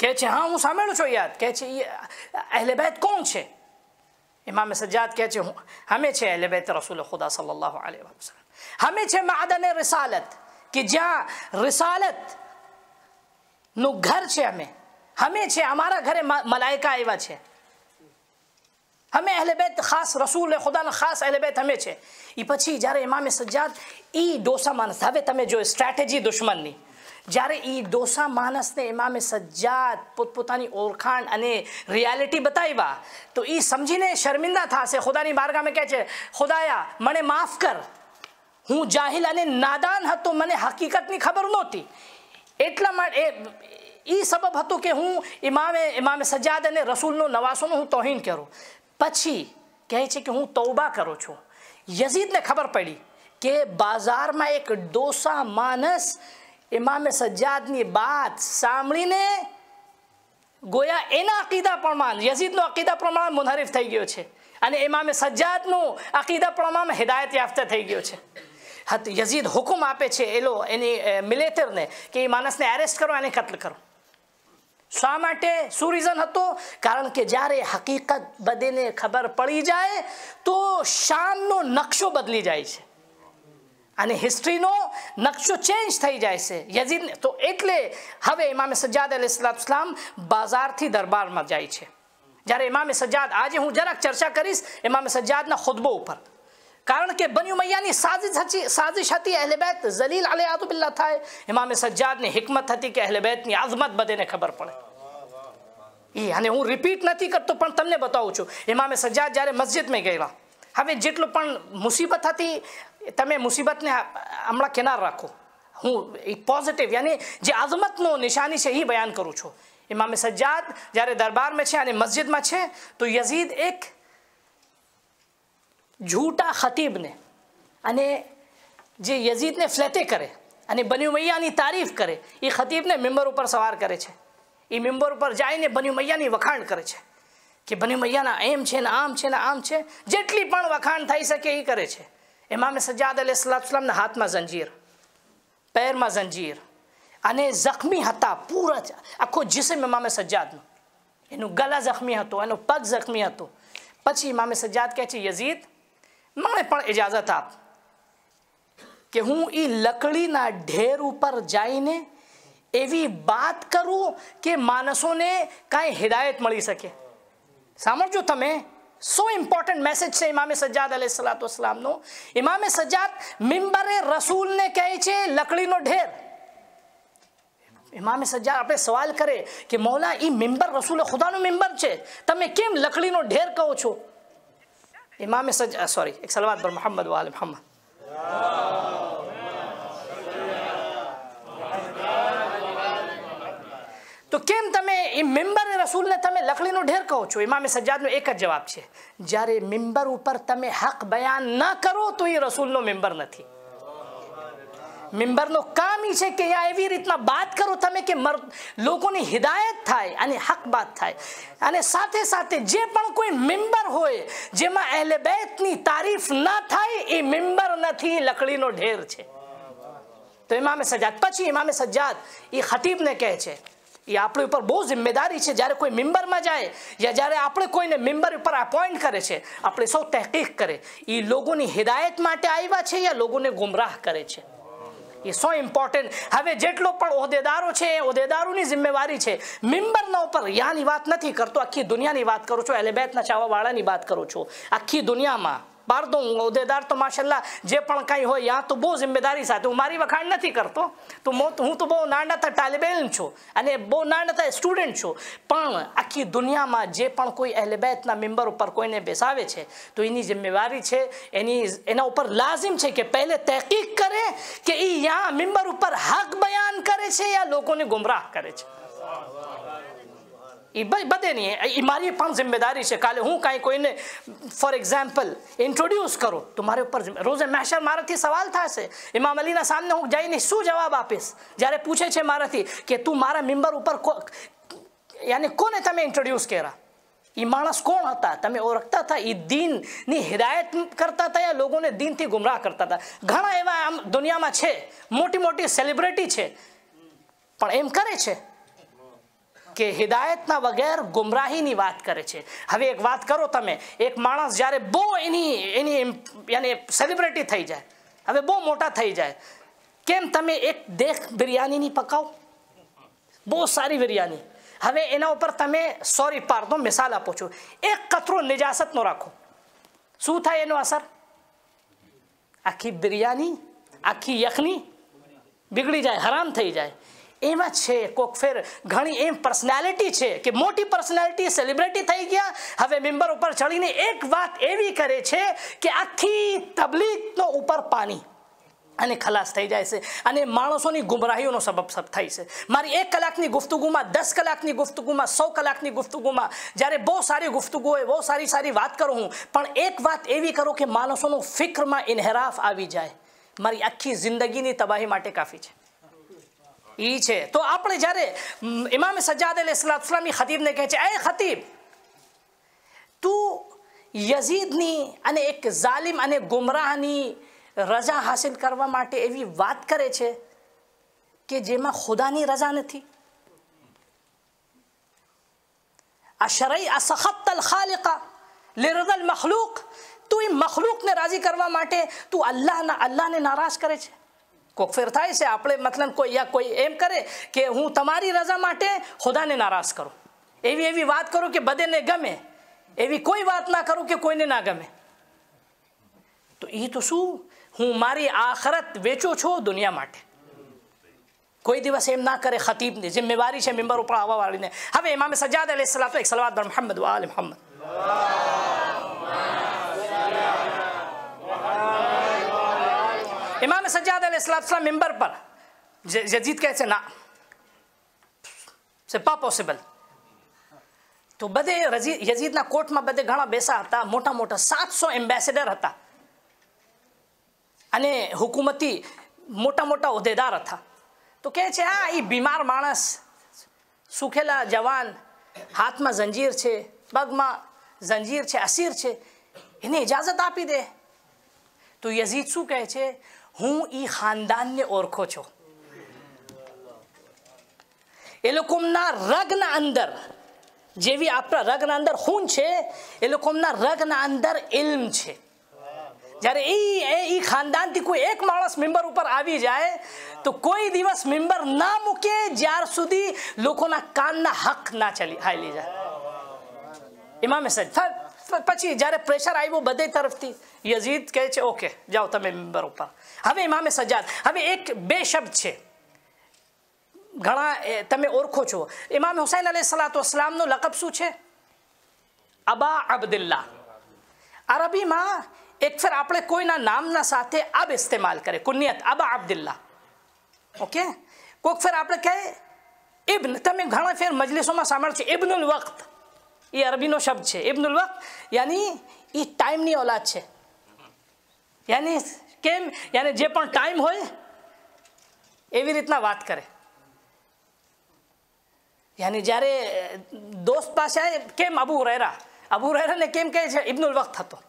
કે છે હા હું સાંભળું છું યાદ કે છે અહલે બેત કોણ છે ઇમામ સજ્જાદ કહે છે હમે છે અહેલે બેત રસૂલ ખુદા સલ્લલ્લાહુ અલૈહિ વસલ્લમ હમે છે માદન રિસાલત કે જ્યાં રિસાલત નું ઘર છે અમે હમે છે અમારા ઘરે મલાયકા આવ્યા છે અમે અહેલે બેત ખાસ રસૂલ ખુદાના ખાસ અહેલે બેત અમે છે એ પછી જ્યારે ઇમામે સજ્જાદ એ ડોસા માણસ હવે તમે જો સ્ટ્રેટેજી દુશ્મનની જ્યારે એ ડોસા માણસને ઇમામે સજ્જાદ પોતપોતાની ઓળખાણ અને રિયાલિટી બતાવ્યા તો એ સમજીને શર્મિંદા થશે ખુદાની બારગામે કહે છે ખુદાયા મને માફ કર હું જાહિલ અને નાદાન હતો મને હકીકતની ખબર નહોતી એટલા માટે એ સબબ હતું કે હું ઇમામે ઇમામે સજ્જાદ અને રસૂલનો નવાસોનો હું તોહીન કરું પછી કહે છે કે હું તૌબા કરું છું યઝીદને ખબર પડી કે બાજારમાં એક ડોસા માણસ ઇમામે સજ્જાદની બાત સાંભળીને ગોયા એના અકીદા પ્રમાણ, યઝીદનો અકીદા પ્રમાણ મુનહરીફ થઈ ગયો છે. અને ઇમામે સજ્જાદનું અકીદા પ્રમાણ હિદાયત યાફતા થઈ ગયો છે. યઝીદ હુકમ આપે છે એલો એની મિલેતરને કે એ માણસને એરેસ્ટ કરો અને કત્લ કરો. શા માટે? શું રીઝન હતો? કારણ કે જ્યારે હકીકત બધીને ખબર પડી જાય, તો શાનનો નકશો બદલી જાય છે. અને હિસ્ટ્રીનો નકશો ચેન્જ થઈ જાય છે યઝીદ તો એટલે હવે ઇમામે સજ્જાદ અલી ઇસ્લામ બાજારથી દરબારમાં જાય છે જ્યારે ઇમામે સજ્જાદ આજે હું જરાક ચર્ચા કરીશ ઇમામે સજ્જાદના ખુદબો ઉપર કારણ કે બન્યુ મૈયાની સાજિશ હતી સાજિશ હતી અહેલેબેત જલીલ અલે આદુબિલ્લા થાય ઇમામે સજ્જાદની હિકમત હતી કે અહેલેબેતની આઝમત બધેને ખબર પડે એ અને હું રિપીટ નથી કરતો પણ તમને બતાવું છું ઇમામે સજ્જાદ જ્યારે મસ્જિદમાં ગયેલા હવે જેટલું પણ મુસીબત હતી તમે મુસીબતને હમણાં કિનાર રાખો. હું એ પોઝિટિવ યાની જે આઝમતનો નિશાની છે એ બયાન કરું છું. ઇમામે સજ્જાદ જ્યારે દરબારમાં છે અને મસ્જિદમાં છે, તો યઝીદ એક ઝૂટા ખતીબને અને જે યઝીદને ફ્લેતે કરે અને બન્યુ મૈયાની તારીફ કરે, એ ખતીબને મેમ્બર ઉપર સવાર કરે છે. એ મેમ્બર ઉપર જઈને બન્યુ મૈયાની વખાણ કરે છે કે બન્યુ મૈયાના એમ છે ને આમ છે ને આમ છે, જેટલી પણ વખાણ થઈ શકે એ કરે છે. ઇમામે સજ્જાદ અલી સલામના હાથમાં જંજીર પેરમાં જંજીર અને જખમી હતા પૂરા આખો જીસમ ઇમામે સજ્જાદનું એનું ગલા જખમી હતું એનો પગ જખમી હતો પછી ઇમામે સજ્જાદ કહે છે યઝીદ મને પણ ઇજાઝત આપ કે હું એ લકડીના ઢેર ઉપર જઈને એવી વાત કરું કે માણસોને કાંઈ હિદાયત મળી શકે સાંભળજો તમે સો ઇમ્પોર્ટન્ટ મેસેજ છે ઇમામે સજ્જાદ અલી સલાત વસલામનો ઇમામે સજ્જાદ મિમ્બરે રસૂલને કહે છે લકડીનો ઢેર ઇમામે સજ્જાદ આપણે સવાલ કરે કે મૌલા એ મિમ્બર રસૂલ ખુદાનું મિમ્બર છે તમે કેમ લકડીનો ઢેર કહો છો ઇમામે સજ્જા સોરી એક સલવાત પર મોહમ્મદ વાલ મોહમ્મદ તો કેમ તમે એ મિમ્બર રસૂલને તમે લકડીનો ઢેર કહો છો. ઇમામે સજ્જાદનો એક જ જવાબ છે. જ્યારે મેમ્બર ઉપર તમે હક બયાન ન કરો તો એ રસૂલનો મેમ્બર નથી. મિમ્બરનો કામ એ છે કે અહીંયા એવી રીતના વાત કરો તમે કે લોકોની હિદાયત થાય અને હક બાત થાય. અને સાથે સાથે જે પણ કોઈ મેમ્બર હોય, જેમાં અહેલે બેતની તારીફ ના થાય, એ મેમ્બર નથી લકડીનો ઢેર છે. તો ઇમામે સજ્જાદ, પછી ઇમામે સજ્જાદ એ ખતીબને કહે છે એ આપણી ઉપર બહુ જિમ્મેદારી છે. જ્યારે કોઈ મેમ્બરમાં જાય યા જ્યારે આપણે કોઈને મેમ્બર ઉપર અપોઇન્ટ કરે છે, આપણે સૌ તહેકીક કરે. એ લોકોની હિદાયત માટે આવ્યા છે યા લોકોને ગુમરાહ કરે છે? એ સો ઇમ્પોર્ટન્ટ હવે જેટલો પણ હોદ્દેદારો છે, એ હોદ્દેદારોની જિમ્મેવારી છે. મેમ્બરના ઉપર યાની વાત નથી કરતો. આખી દુનિયાની વાત કરું છું. એલેબેતના ચાવાવાળાની વાત કરું છું. આખી દુનિયામાં બાર તો હું હોદ્દેદાર તો માશાલ્લા જે પણ કાંઈ હોય, યા તો બહુ જિમ્મેદારી સાથે. હું મારી વખાણ નથી કરતો. તો હું તો બહુ નાના તાલિબેન છું અને બહુ નાના સ્ટુડન્ટ છું. પણ આખી દુનિયામાં જે પણ કોઈ અહેલબેતના મેમ્બર ઉપર કોઈને બેસાવે છે, તો એની જિમ્મેવારી છે, એની એના ઉપર લાઝિમ છે કે પહેલે તહેકીક કરે કે એ યા મેમ્બર ઉપર હક બયાન કરે છે યા લોકોને ગુમરાહ કરે છે. એ બધેની એ મારી પણ જિમ્મેદારી છે કાલે હું કાંઈ કોઈને ફોર એક્ઝામ્પલ ઇન્ટ્રોડ્યુસ કરું તો મારે ઉપર રોજે મેશર મારાથી સવાલ થશે ઇમામ અલીના સામને હું જઈને શું જવાબ આપીશ જ્યારે પૂછે છે મારાથી કે તું મારા મેમ્બર ઉપર યાની કોને તમે ઇન્ટ્રોડ્યુસ કર્યા એ માણસ કોણ હતા તમે ઓળખતા હતા એ દીનની હિદાયત કરતા હતા યા લોકોને દીનથી ગુમરાહ કરતા હતા ઘણા એવા આમ દુનિયામાં છે મોટી મોટી સેલિબ્રિટી છે પણ એમ કરે છે કે હિદાયતના વગેર ગુમરાહીની વાત કરે છે. હવે એક વાત કરો તમે, એક માણસ જ્યારે બહુ એની એની યાની સેલિબ્રિટી થઈ જાય, હવે બહુ મોટા થઈ જાય, કેમ તમે એક દેખ બિરયાનીની પકાવો? બહુ સારી બિરયાની. હવે એના ઉપર તમે સોરી પારદો મિસાલ આપો છો. એક કચરો નિજાસતનો રાખો. શું થાય એનો અસર? આખી બિરયાની, આખી યખની બિગડી જાય, હરામ થઈ જાય. એમાં છે કોક ફેર ઘણી એમ પર્સનાલિટી છે કે મોટી પર્સનાલિટી સેલિબ્રિટી થઈ ગયા હવે મેમ્બર ઉપર ચડીને એક વાત એવી કરે છે કે આખી તબલીગનો ઉપર પાણી અને ખલાસ થઈ જાય છે અને માણસોની ગુમરાહીઓનો સબબ સબ થાય છે મારી એક કલાકની ગુફ્તુગુમાં દસ કલાકની ગુફ્તુગુમાં સો કલાકની ગુફ્તુગુમાં જ્યારે બહુ સારી ગુફ્તુગુ હોય બહુ સારી સારી વાત કરું હું પણ એક વાત એવી કરો કે માણસોનો ફિક્રમાં ઇન્હેરાફ આવી જાય મારી આખી જિંદગીની તબાહી માટે કાફી છે એ છે. તો આપણે જ્યારે ઇમામ સજ્જાદ અલ ઇસ્લામી ખતીબને કહે છે, એ ખતીબ, તું યઝીદની અને એક ઝાલિમ અને ગુમરાહની રજા હાસિલ કરવા માટે એવી વાત કરે છે કે જેમાં ખુદાની રજા નથી? આ શરઈ, આ સખત અલ ખાલિકા લેરદ અલ મખલૂક, તું એ મખલૂકને રાજી કરવા માટે તું અલ્લાહના, અલ્લાહને નારાજ કરે છે? કોક ફેર થાય છે આપણે મતલબ કોઈ યા કોઈ એમ કરે કે હું તમારી રજા માટે ખુદાને નારાજ કરું એવી એવી વાત કરું કે બધાને ગમે એવી કોઈ વાત ના કરું કે કોઈને ના ગમે તો એ તો શું હું મારી આખરત વેચું છું દુનિયા માટે કોઈ દિવસ એમ ના કરે ખતીબની જિમ્મેવારી છે મેમ્બર ઉપર આવવા વાળીને હવે ઇમામ સજાદ અલી સલાતો એક સલવાત બર મોહમ્મદ વાલ મોહમ્મદ અલી સલામ મેમ્બર પર જજીદ કહે છે ના છે પા પોસિબલ તો બધે યઝીદના કોર્ટમાં બધે ઘણા બેસા હતા મોટા મોટા સાતસો એમ્બેસેડર હતા અને હુકુમતી મોટા મોટા હોદ્દેદાર હતા તો કહે છે હા એ બીમાર માણસ સુખેલા જવાન હાથમાં જંજીર છે પગમાં જંજીર છે અસીર છે એને ઇજાજત આપી દે તો યઝીદ શું કહે છે હું એ ખાનદાનને ઓળખો છો એ લોકોના રગના અંદર જેવી આપણા રગના અંદર ખૂન છે એ લોકોના રગના અંદર ઇલ્મ છે જ્યારે એ એ ખાનદાનથી કોઈ એક માણસ મેમ્બર ઉપર આવી જાય તો કોઈ દિવસ મેમ્બર ના મૂકે જ્યાર સુધી લોકોના કાનના હક ના ચલી હાલી જાય ઇમામે સજ પછી જ્યારે પ્રેશર આવ્યું બધે તરફથી યઝીદ કહે છે ઓકે જાઓ તમે મેમ્બર ઉપર હવે ઇમામે સજાદ હવે એક, બે શબ્દ છે. ઘણા તમે ઓળખો છો. ઇમામ હુસૈન અલી સલાત વસલામનો લકબ શું છે? અબા અબ્દુલ્લા. અરબીમાં એક ફેર આપણે કોઈના નામના સાથે અબ ઇસ્તેમાલ કરે. કુનિયત અબા અબ્દુલ્લા. ઓકે? કોઈક ફેર આપણે કહે, ઇબ્ન, તમે ઘણા ફેર મજલિસોમાં સાંભળ છે, ઇબ્નુલ વક્ત. એ અરબીનો શબ્દ છે. ઇબ્નુલ વક્ત, યાની એ ટાઈમની ઓલાદ છે. યાની કેમ? યાની જે પણ ટાઈમ હોય, એવી રીતના વાત કરે. યાની જ્યારે દોસ્ત પાસે કેમ અબુ રહેરા અબુ રહેરાને કેમ કહે છે? ઇબ્નુલ વખત હતો.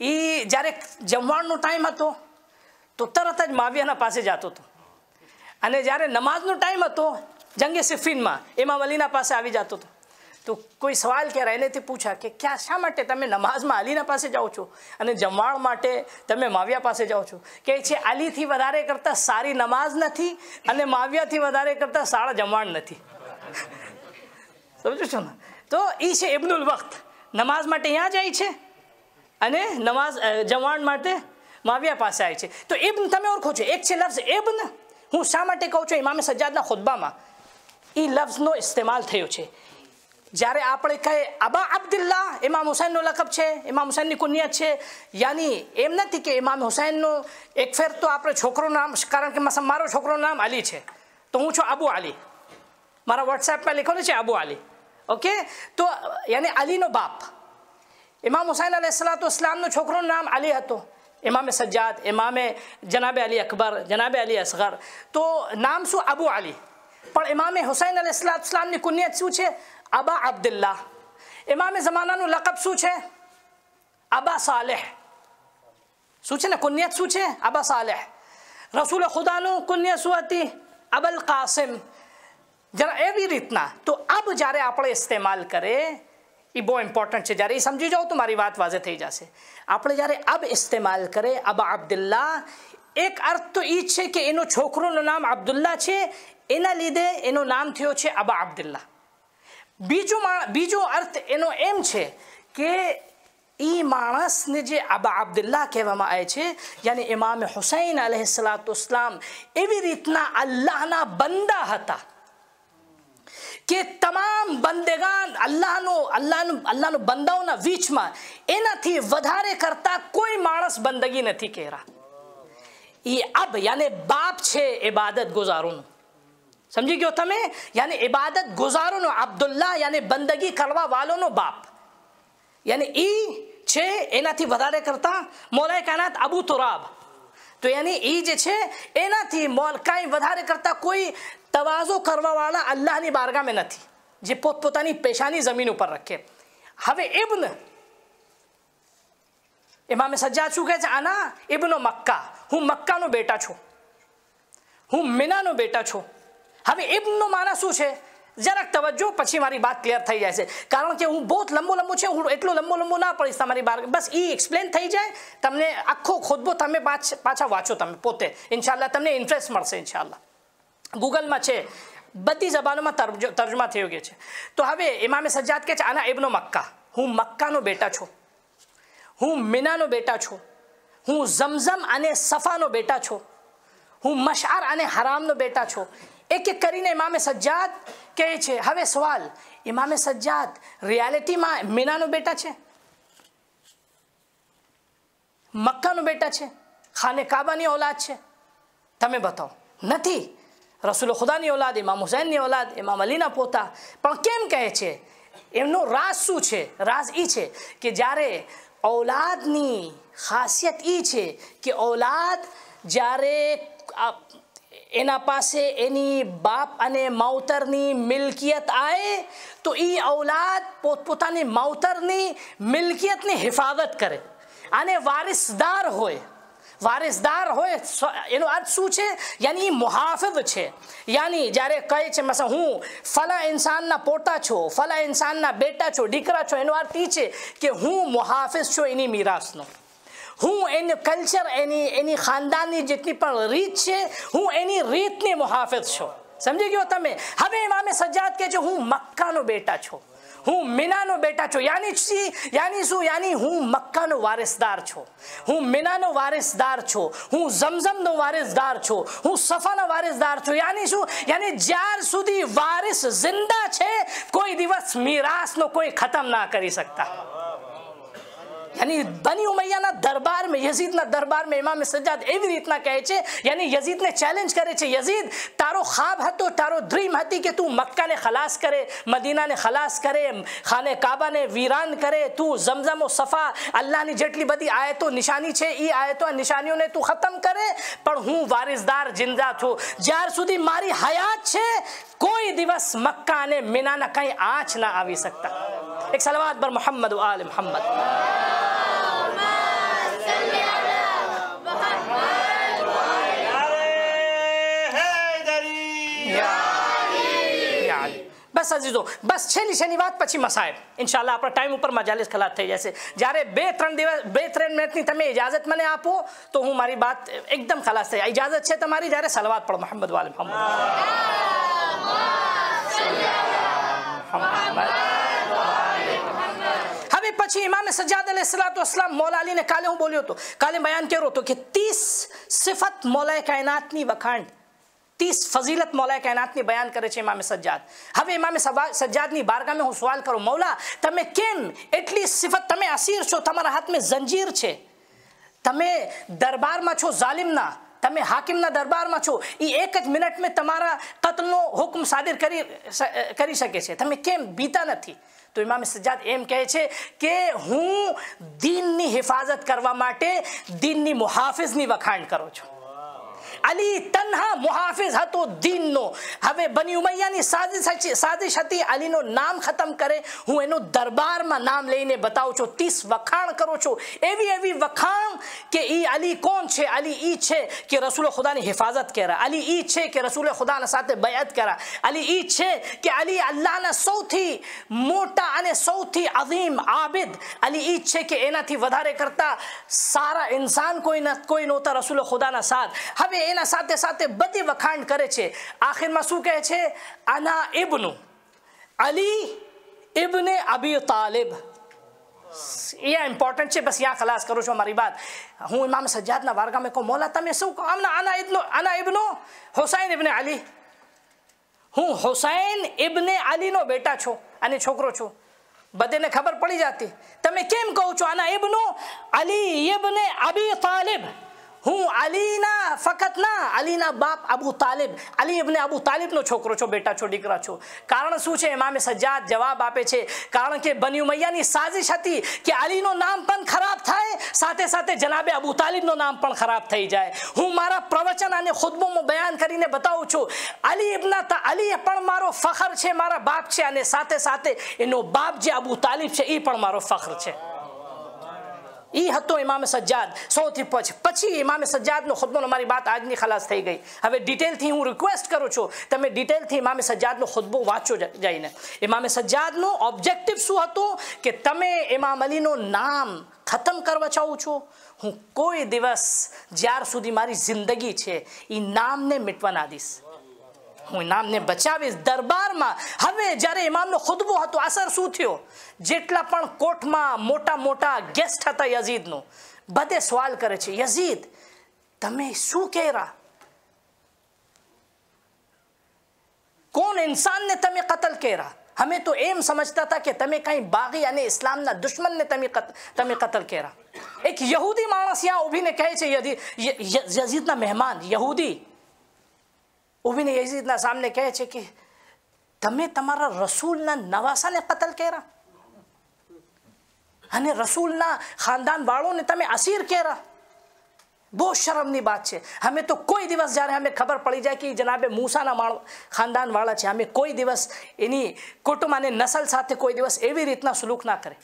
એ જ્યારે જમવાનો ટાઈમ હતો, તો તરત જ માવિયાના પાસે જતો હતો. અને જ્યારે નમાઝનો ટાઈમ હતો, જંગે સિફિનમાં, એમાં વલીના પાસે આવી જતો હતો. તો કોઈ સવાલ ક્યારે એનેથી પૂછા કે ક્યાં શા માટે તમે નમાઝમાં અલીના પાસે જાઓ છો? અને જમવાણ માટે તમે માવ્યા પાસે જાઓ છો? કે છે અલીથી વધારે કરતાં સારી નમાઝ નથી અને માવ્યાથી વધારે કરતાં સારા જમવાણ નથી. સમજો છો ને? તો એ છે ઇબ્નુલ વખત નમાઝ માટે અહીંયા જાય છે? અને નમાઝ જમવાણ માટે માવ્યા પાસે આવે છે. તો ઇબ્ન તમે ઓળખો છો? એક છે લફ્ઝ ઇબ્ન. હું શા માટે કહું છું? ઇમામે સજ્જાદના ખુદબામાં એ લફ્ઝનો ઇસ્તેમાલ થયો છે. જ્યારે આપણે કહે અબા અબ્દુલ્લા ઇમામ હુસૈનનો લકબ છે ઇમામ હુસૈનની કુનિયત છે યાની એમ નથી કે ઇમામ હુસૈનનો એક ફેર તો આપણે છોકરોનું નામ કારણ કે મારો છોકરોનું નામ અલી છે તો હું છું અબુ અલી મારા વોટ્સએપમાં લખેલું છે અબુ અલી ઓકે તો યાની અલીનો બાપ ઇમામ હુસૈન અલી સલાતો ઇસ્લામનો છોકરોનું નામ અલી હતો ઇમામે સજ્જાદ ઇમામે જનાબે અલી અકબર જનાબે અલી અસગર તો નામ શું અબુ અલી પણ ઇમામે હુસૈન અલી સલાત ઇસ્લામની કુનિયત શું છે અબા અબ્દુલ્લા ઇમામે જમાનાનું લકબ શું છે અબા સાલેહ શું છે ને કુનિયત શું છે અબા સાલેહ રસૂલ ખુદાનું કુનિયત શું હતી અબલ કાસિમ જરા એવી રીતના તો અબ જ્યારે આપણે ઇસ્તેમાલ કરે એ બહુ ઇમ્પોર્ટન્ટ છે જ્યારે એ સમજી જાઓ તો મારી વાત વાજે થઈ જશે આપણે જ્યારે અબ ઇસ્તેમાલ કરે અબા અબ્દુલ્લા એક અર્થ તો એ છે કે એનો છોકરોનું નામ અબ્દુલ્લા છે એના લીધે એનું નામ થયો છે અબા અબ્દુલ્લા બીજો બીજો અર્થ એનો એમ છે કે એ માણસને જે અબા અબ્દુલ્લા કહેવામાં આવે છે યાની ઇમામ હુસૈન અલહિસલાતુ ઇસ્લામ એવી રીતના અલ્લાહના બંદા હતા કે તમામ બંદેગાન અલ્લાહનો અલ્લાહનું અલ્લાહનું બંદાઓના વીચમાં એનાથી વધારે કરતા કોઈ માણસ બંદગી નથી કહેરા એ અબ યાને બાપ છે ઇબાદત ગુજારોનું સમજી ગયો તમે યાની ઇબાદત ગુજારોનો અબ્દુલ્લા યાની બંદગી કરવા વાળોનો બાપ યાની ઈ છે એનાથી વધારે કરતા મોલાય કાનાત અબુ તુરાબ તો યાની એ જે છે એનાથી મોલ કાંઈ વધારે કરતા કોઈ તવાઝો કરવાવાળા અલ્લાહની બારગામે નથી જે પોતપોતાની પેશાની જમીન ઉપર રાખે હવે ઇબ્ન ઇમામે સજ્જાદ શું કહે છે આના ઇબ્નો મક્કા હું મક્કાનો બેટા છું હું મિનાનો બેટા છું હવે ઇબ્નનો માના શું છે? જરાક તવજ્જો, પછી મારી વાત ક્લિયર થઈ જાય છે. કારણ કે હું બહુ લંબો લંબો છે, હું એટલો લંબો લંબો ના પડીશ તમારી બાર બસ એ એક્સપ્લેન થઈ જાય, તમને આખો ખોદબો તમે પાછા વાંચો તમે પોતે. ઇન્શાલ્લાહ તમને ઇન્ટરેસ્ટ મળશે ઇન્શાલ્લાહ ગૂગલમાં છે, બધી જબાનોમાં તર્જમા થઈ ગયો છે. તો હવે ઇમામે સજ્જાદ કે છે, આના ઇબ્નો મક્કા. હું મક્કાનો બેટા છું. હું મીનાનો બેટા છું. હું ઝમઝમ અને સફાનો બેટા છું. હું મશાર અને હરામનો બેટા છું. એક એક કરીને ઇમામે સજ્જાદ કહે છે, હવે સવાલ ઇમામે સજ્જાદ, રિયાલિટીમાં મીનાનો બેટા છે? મક્કાનો બેટા છે? ખાને કાબાની ઓલાદ છે? તમે બતાવો. નથી. રસુલ ખુદાની ઓલાદ ઇમામ હુસૈનની ઓલાદ ઇમામ અલીના પોતા. પણ કેમ કહે છે? એમનો રાજ શું છે? રાજ એ છે કે જ્યારે ઔલાદની ખાસિયત એ છે કે ઔલાદ જ્યારે એના પાસે એની બાપ અને માવતરની મિલકિયત આવે તો એ ઔલાદ પોતપોતાની માવતરની મિલકિયતની હિફાજત કરે અને વારિસદાર હોય વારિસદાર હોય એનો અર્થ શું છે યાની મુહાફિદ છે યાની જ્યારે કહે છે મસા હું ફલા ઇન્સાનના પોતા છો ફલા ઇન્સાનના બેટા છો દીકરા છો એનો અર્થ એ છે કે હું મુહાફિઝ છું એની મીરાસનો હું એનું કલ્ચર એની એની ખાનદાનની જેટલી પણ રીત છે હું એની રીતની મુહાફિઝ છું સમજી ગયો તમે હવે ઇમામે સજ્જાદ કે છે હું મક્કાનો બેટા છું હું મીનાનો બેટા છું યાની સી યાની શું યાની હું મક્કાનો વારિસદાર છું હું મીનાનો વારિસદાર છું હું ઝમઝમનો વારિસદાર છું હું સફાનો વારિસદાર છું યાની શું યાની જ્યાર સુધી વારિસ જિંદા છે કોઈ દિવસ મીરાસનો કોઈ ખતમ ના કરી શકતા यानी बनी उमैया ना दरबार में, यजीद ना दरबार में इमाम सज्जाद एवी रीतना कहे छे, यानी यजीद ने चैलेंज करे छे, यजीद, तारो खाब है तो तारो ड्रीम है कि तू मक्का ने खलास करे, मदीना ने खलास करे, खाने काबा ने वीरान करे, तू जमजम सफ़ा, अल्लाह ने जेटली बदी आए तो निशानी छे, ई आए तो निशानियों ने तू खत्म करे, पर हूँ वारिसदार ज़िंदा छू जार सुधी मारी हयात छे, कोई दिवस मक्का ने मीना ना कहीं आँच ना आ सकता। एक सलवाद पर मोहम्मद आल मोहम्मद। બસ અજીજો બસ છેલ્લી છેલ્લી વાત પછી મસાહેબ ઇન્શાલ્લાહ આપણા ટાઈમ ઉપર મજાલિસ ખલાસ થઈ જશે જ્યારે બે ત્રણ દિવસ બે ત્રણ મિનિટની તમે ઇજાઝત મને આપો તો હું મારી વાત એકદમ ખલાસ થઈ ઇજાઝત છે તમારી જ્યારે સલવાત પડ મોહમ્મદ વાલે મોહમ્મદ હવે પછી ઇમામે સજાદ અલે સલાતુ અસલામ મૌલા અલીને કાલે હું બોલ્યો હતો કાલે બયાન કર્યો હતો કે ત્રીસ સિફત મૌલાએ કાયનાતની વખાણ तीस फजीलत मौलाए कैनात ने बयान करे इमाम सज्जाद। हमें इमाम सज्जाद की बारगा में हूँ, सवाल करूँ, मौला ते केम एटली सिफत ते असीर छो तरा हाथ में जंजीर है ते दरबार में छो जालिमना ते हाकिम दरबार में छो य एक मिनट में तरा कत्लो हुक्म सादिर कर सके ते के बीता नहीं तो इमाम सज्जाद एम कहे कि हूँ दीन की हिफाजत करने दीन की मुहाफिज वखाण करो छो। અલી તન્હા મુહાફિઝ હતો દીનનો હવે બની ઉમૈયાની સાજિશ સાજિશ હતી અલીનો નામ ખતમ કરે હું એનું દરબારમાં નામ લઈને બતાવું છું ત્રીસ વખાણ કરું છું એવી એવી વખાણ કે એ અલી કોણ છે અલી ઈ છે કે રસૂલ ખુદાની હિફાજત કર્યા અલી ઈ છે કે રસૂલ ખુદાના સાથે બયાત કર્યા અલી ઈ છે કે અલી અલ્લાહના સૌથી મોટા અને સૌથી અઝીમ આબિદ અલી ઈ છે કે એનાથી વધારે કરતા સારા ઇન્સાન કોઈ કોઈ નહોતા રસૂલ ખુદાના સાથ હવે એના સાથે સાથે બધી વખાણ કરે છે. આખિરમાં શું કહે છે? આના ઇબનુ, અલી ઇબને અબી તાલિબ. એ ઇમ્પોર્ટન્ટ છે, બસ યા ખલાસ કરું છું મારી વાત. હું ઇમામ સજ્જાદના વાર્ગામાં કહું, મોલા, તમે શું કહો? આમના આના ઇબનો આના ઇબનો હુસૈન ઇબને અલી. હું હુસૈન ઇબને અલીનો બેટા છું અને છોકરો છું. બધેને ખબર પડી જતી. તમે કેમ કહો છો? આના ઇબનો અલી ઇબને અબી તાલિબ. હું અલીના ફકત ના અલીના બાપ અબુ તાલિબ. અલી ઇબને અબુ તાલિબનો છોકરો છો, બેટા છો, દીકરા છો. કારણ શું છે? ઇમામે સજ્જાદ જવાબ આપે છે. કારણ કે બની ઉમૈયાની સાજિશ હતી કે અલીનો નામ પણ ખરાબ થાય, સાથે સાથે જનાબે અબુ તાલિબનું નામ પણ ખરાબ થઈ જાય. હું મારા પ્રવચન અને ખુદબોમાં બયાન કરીને બતાવું છું. અલી ઇબ્ન અલી પણ મારો ફખર છે, મારા બાપ છે અને સાથે સાથે એનો બાપ જે અબુ તાલિબ છે એ પણ મારો ફખર છે. એ હતો ઇમામ સજ્જાદ, સૌથી પછી પછી ઇમામ સજ્જાદનો ખુદબો મારી વાત આજની ખલાસ થઈ ગઈ. હવે ડિટેલથી હું રિક્વેસ્ટ કરું છું, તમે ડિટેલથી ઇમામ સજ્જાદનો ખુદબો વાંચો જઈને. ઇમામ સજ્જાદનો ઓબ્જેક્ટિવ શું હતું? કે તમે ઇમામ અલીનું નામ ખતમ કરવા ચાહું છું? હું કોઈ દિવસ જ્યાર સુધી મારી જિંદગી છે એ નામને મિટવા ના દઈશ. હું નામને બચાવીશ દરબારમાં હવે જ્યારે ઇમામનો ખુદબો હતો અસર શું થયો જેટલા પણ કોર્ટમાં મોટા મોટા ગેસ્ટ હતા યઝીદનો બધે સવાલ કરે છે યઝીદ તમે શું કહેરા કોણ ઇન્સાનને તમે કતલ કહેરા અમે તો એમ સમજતા હતા કે તમે કંઈ બાગી અને ઇસ્લામના દુશ્મનને તમે તમે કતલ કહેરા એક યહૂદી માણસ ત્યાં ઊભીને કહે છે યઝીદના મહેમાન યહૂદી ઊભીને યઝીદના સામને કહે છે કે તમે તમારા રસૂલના નવાસાને કતલ કર્યા અને રસૂલના ખાનદાન વાળોને તમે અસીર કર્યા બહુ શરમની વાત છે અમે તો કોઈ દિવસ જ્યારે અમે ખબર પડી જાય કે જનાબે મૂસાના માળ ખાનદાન વાળા છે અમે કોઈ દિવસ એની કુટુંબ અને નસલ સાથે કોઈ દિવસ એવી રીતના સુલુક ના કરે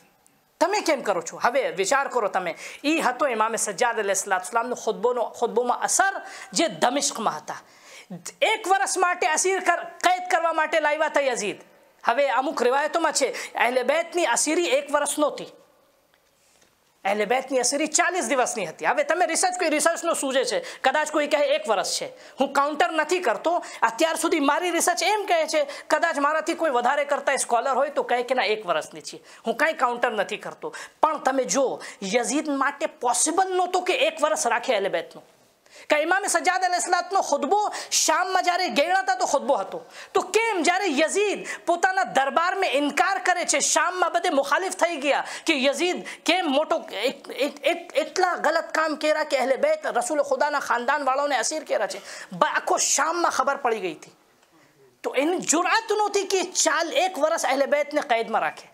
તમે કેમ કરો છો હવે વિચાર કરો તમે એ હતો ઇમામે સજ્જાદ અલી સલામનો ખુદબોનો ખુદબોમાં અસર જે દમિશ્કમાં હતા એક વર્ષ માટે અસીર કૈદ કરવા માટે લાવ્યા હતા યઝીદ હવે અમુક રિવાયતોમાં છે, અહેલે બેતની અસીરી એક વર્ષ નહોતી. અહેલે બેતની અસીરી ચાલીસ દિવસની હતી. હવે તમે રિસર્ચ કોઈ રિસર્ચનો સૂજે છે? કદાચ કોઈ કહે એક વર્ષ છે. હું કાઉન્ટર નથી કરતો, અત્યાર સુધી મારી રિસર્ચ એમ કહે છે, કદાચ મારાથી કોઈ વધારે કરતા સ્કોલર હોય તો કહે કે ના, એક વર્ષની છે. હું કાંઈ કાઉન્ટર નથી કરતો. પણ તમે જો યઝીદ માટે પોસિબલ નહોતું કે એક વર્ષ રાખે અહેલે બેતનું. કે ઇમામે સજાદ અલૈહિસ્સલામનો ખુતબો શામમાં જ્યારે ગયેલા હતા તો ખુતબો હતો તો કેમ જ્યારે યઝીદ પોતાના દરબારમાં ઇનકાર કરે છે શામમાં બધે મુખાલિફ થઈ ગયા કે યઝીદ કેમ મોટો એટલા ગલત કામ કર્યા કે અહેલે બેત રસૂલ ખુદાના ખાનદાન વાળાઓને અસીર કર્યા છે આખો શામમાં ખબર પડી ગઈ હતી તો એની જુરાત નહોતી કે ચાલ એક વર્ષ અહેલે બેતને કૈદમાં રાખે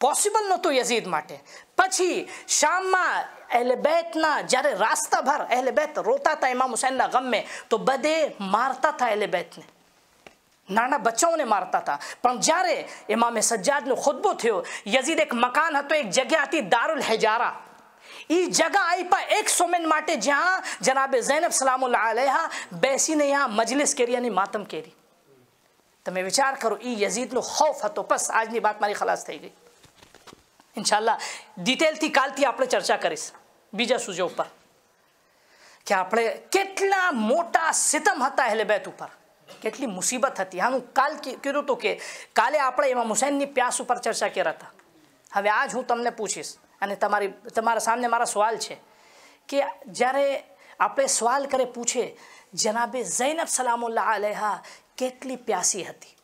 પોસિબલ નહોતું યઝીદ માટે પછી શામમાં અહેલે બેતના જ્યારે રાસ્તાભર અહેલે બેત રોતા હતા ઇમામ હુસૈનના ગમે તો બધે મારતા હતા અહેલે બેતને નાના બચ્ચાઓને મારતા હતા પણ જ્યારે ઇમામે સજ્જાદનો ખુદબો થયો યઝીદ એક મકાન હતો એક જગ્યા હતી દારુલ હેજારા એ જગા આપ્યા એક સોમેન માટે જ્યાં જનાબે ઝૈનબ સલામુલ્લા અલેહા બેસીને ત્યાં મજલિસ કરી અને માતમ કરી તમે વિચાર કરો એ યઝીદનો ખૌફ હતો બસ આજની વાત મારી ખલાસ થઈ ગઈ ઇન્શાલ્લાહ ડિટેલથી કાલથી આપણે ચર્ચા કરીશ બીજા સૂજો ઉપર કે આપણે કેટલા મોટા સિતમ હતા અહેલે બેત ઉપર કેટલી મુસીબત હતી હા હું કાલ કીધું હતું કે કાલે આપણે એમાં હુસૈનની પ્યાસ ઉપર ચર્ચા કર્યા હતા હવે આજ હું તમને પૂછીશ અને તમારી તમારા સામે મારા સવાલ છે કે જ્યારે આપણે સવાલ કરે પૂછે જનાબે ઝૈનબ સલામુલ્લાહ અલેહા કેટલી પ્યાસી હતી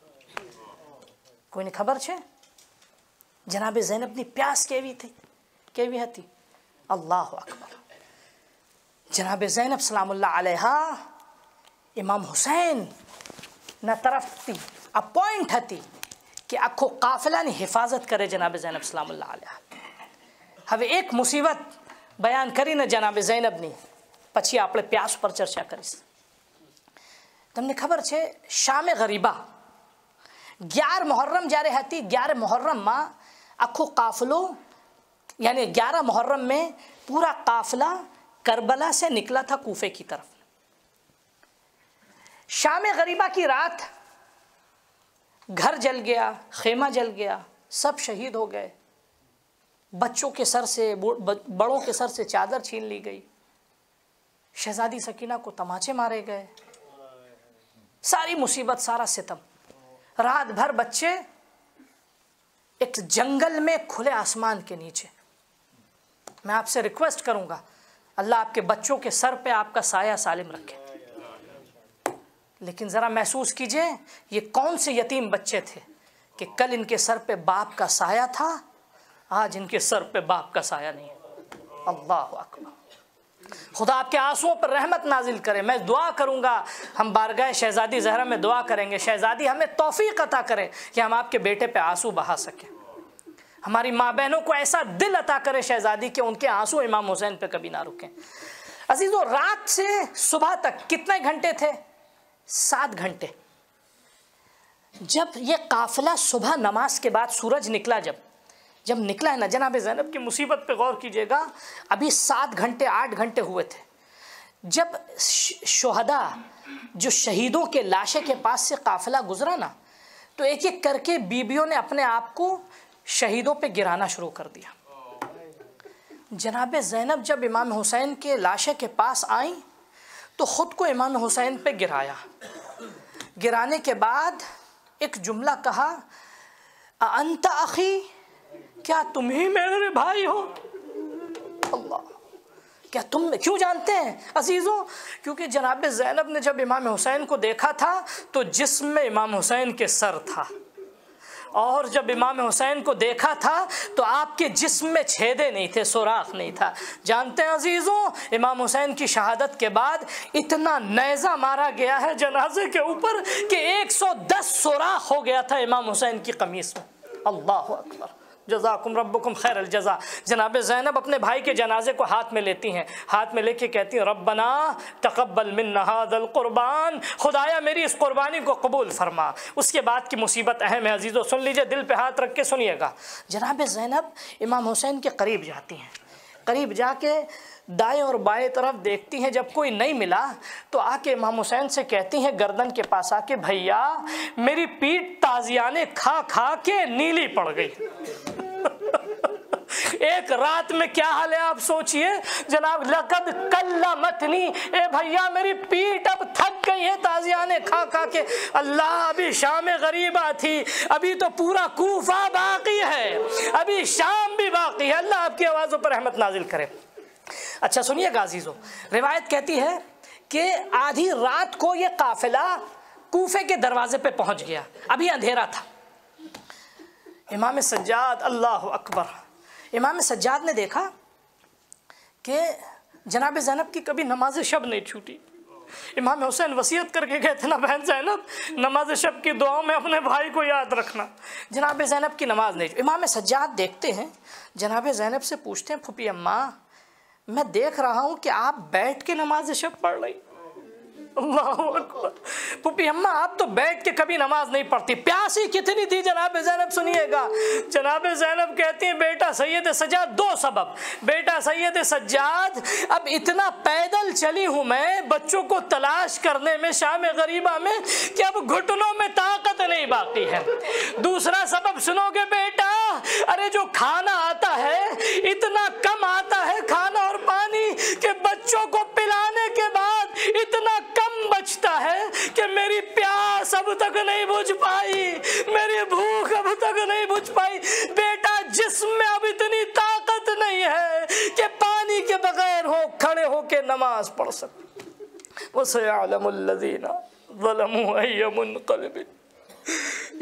કોઈને ખબર છે જનાબે ઝૈનબની પ્યાસ કેવી થઈ કેવી હતી અલ્લાહ અકબર જનાબે ઝૈનબ સલામુલ્લાહ અલેહા ઇમામ હુસૈનના તરફથી આ પોઈન્ટ હતી કે આખો કાફલાની હિફાજત કરે જનાબે ઝૈનબ સલામુલ્લાહ અલેહા હવે એક મુસીબત બયાન કરીને જનાબે ઝૈનબની પછી આપણે પ્યાસ પર ચર્ચા કરીશ તમને ખબર છે શામે ગરીબા ગ્યાર મોહર્રમ જ્યારે હતી ગ્યાર મોહર્રમમાં आखो काफलो यानी ग्यारह मुहर्रम में पूरा काफिला करबला से निकला था कूफे की तरफ़। शाम गरीबा की रात घर जल गया, खेमा जल गया, सब शहीद हो गए। बच्चों के सर से बड़ों के सर से चादर छीन ली गई। शहजादी सकीना को तमाचे मारे गए। सारी मुसीबत, सारा सितम। रात भर बच्चे एक जंगल में खुले आसमान के नीचे। मैं आपसे रिक्वेस्ट करूँगा, अल्लाह आपके बच्चों के सर पे आपका साया सालिम रखे। लेकिन ज़रा महसूस कीजिए, ये कौन से यतीम बच्चे थे कि कल इनके सर पे बाप का साया था, आज इनके सर पे बाप का साया नहीं है। अल्लाह अकबर। खुदा आपके आंसुओं पर रहमत नाजिल करे। मैं दुआ करूँगा, हम बारगाह शहजादी जहरा में दुआ करेंगे। शहजादी हमें तोफ़ी अता करें कि हम आपके बेटे पे आँसू बहा सकें। हमारी माँ बहनों को ऐसा दिल अता करे शहजादी के उनके आँसू इमाम हुसैन पे कभी ना रुकें। अजीज़ो, रात से सुबह तक कितने घंटे थे? सात घंटे। जब ये काफिला सुबह नमाज़ के बाद सूरज निकला जब जब निकला है ना, जनाब जैनब की मुसीबत पे गौर कीजिएगा, अभी सात घंटे, आठ घंटे हुए थे। जब शहदा जो शहीदों के लाशे के पास से काफिला गुजरा ना तो एक एक करके बीबियों ने अपने आप को शहीदों पे गिराना शुरू कर दिया। जनाब जैनब जब इमाम हुसैन के लाशे के पास आई तो ख़ुद को इमाम हुसैन पे गिराया। गिराने के बाद एक जुमला कहा अंत अखी, क्या तुम ही मेरे भाई हो? अल्लाह, क्या तुम क्यों जानते हैं अजीज़ों? क्योंकि जनाब जैनब ने जब इमाम हुसैन को देखा था तो जिसम इमाम हुसैन के सर था। और जब इमाम हुसैन को देखा था तो आपके जिस्म में छेदे नहीं थे, सुराख नहीं था। जानते हैं अजीज़ों, इमाम हुसैन की शहादत के बाद इतना नैज़ा मारा गया है जनाजे के ऊपर कि 110 सुराख हो गया था इमाम हुसैन की कमीज़ में। अल्लाह अकबर। जजाकुम रबकुम खैर अलजा जनाब ज़ैनब अपने भाई के जनाजे को हाथ में लेती हैं। हाथ में लेके कहती हैं, रब्बना तकबल मिन नहादल क़ुरबान। खुदाया, मेरी इस क़ुरबानी को कबूल फरमा। उसके बाद की मुसीबत अहम है, अजीज़ों, सुन लीजिए, दिल पे हाथ रख के सुनिएगा। जनाब ज़ैनब, इमाम हुसैन के करीब जाती हैं। करीब जाके दाएँ और बाएँ तरफ़ देखती हैं, जब कोई नहीं मिला तो आके इमाम हुसैन से कहती हैं, गर्दन के पास आके, भैया, मेरी पीठ ताजियाने खा खा के नीली पड़ गई। एक रात में क्या हाल है, आप सोचिए। जनाब, लकद कल्ला मतनी ए भैया, मेरी पीठ अब थक गई है ताजियाने खा खा के। अल्लाह, अभी शाम गरीबा थी। अभी तो पूरा कूफा बाकी है। अभी शाम भी बाकी है। अल्लाह आपकी आवाज़ों पर रहमत नाजिल करे। अच्छा सुनिए गाजीजो रिवायत कहती है कि आधी रात को ये काफिला कूफे के दरवाजे पे पहुँच गया। अभी अंधेरा था। इमाम सज्जाद अल्लाह अकबर। इमाम सज्जाद ने देखा कि जनाब जैनब की कभी नमाज़ शब नहीं छूटी। इमाम हुसैन वसीयत करके गए थे ना बहन जैनब, नमाज़ शब की दुआओं में अपने भाई को याद रखना। जनाब जैनब की नमाज़ नहीं। इमाम सज्जाद देखते हैं, जनाब जैनब से पूछते हैं फुपी अम्मा, मैं देख रहा हूँ कि आप बैठ के नमाज़ शब पढ़ रही। पुपी अम्मा, आप तो बैठ के कभी नमाज़ नहीं पढ़ती। प्यासी कितनी थी, जनाब जैनब, सुनिएगा। जनाब जैनब कहती है, बेटा सैयद सज्जाद, दो सबब। बेटा सैयद सज्जाद, अब इतना पैदल चली हूँ मैं बच्चों को तलाश करने में, शाम गरीबा में, कि अब घुटनों में ताकत नहीं बाकी है। दूसरा सबब, सुनोगे बेटा? अरे जो खाना आता है, इतना कम आता है खाना और पानी, कि बच्चों को के बाद इतना कम बचता है कि मेरी प्यास अब तक नहीं बुझ पाई मेरी भूख अब तक नहीं बुझ पाई बेटा जिसमें अब इतनी ताकत नहीं है कि पानी के बगैर हो खड़े हो के नमाज़ पढ़ सके वसे आलमुल्लजीना ज़लमू अय्यमुनक़लिबिन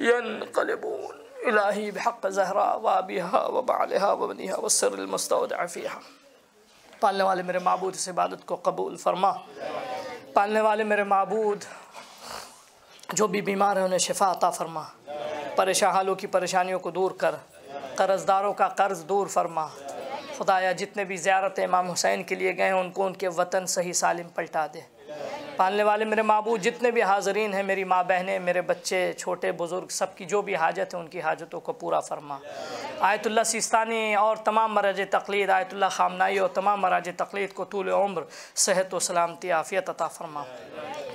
यनक़लिबून इलाही बहक़ ज़हरा वाबिहा व बालिहा व बनिहा व सिर मुस्तौदअ फ़ीहा पालने वाले मेरे माबूद इस इबादत को कबूल फरमा पालने वाले मेरे माबूद जो भी बीमार हैं उन्हें शिफा अता फरमा परेशान हालों की परेशानियों को दूर कर कर्ज़दारों का कर्ज़ दूर फरमा खुदाया जितने भी ज़्यारत इमाम हुसैन के लिए गए हैं, उनको उनके वतन सही सालिम पलटा दे। पालने वाले मेरे माबूद, जितने भी हाजरीन हैं, मेरी माँ बहनें मेरे बच्चे, छोटे, बुज़ुर्ग, सबकी जो भी हाजत है, उनकी हाजतों को पूरा फरमा। आयतुल्ला सिस्तानी और तमाम मराज तकलीद आयतुल्ला खामनाई और तमाम मराज तकलीद को तूल उम्र, सेहत व सलामती, आफ़ियत अता फरमा।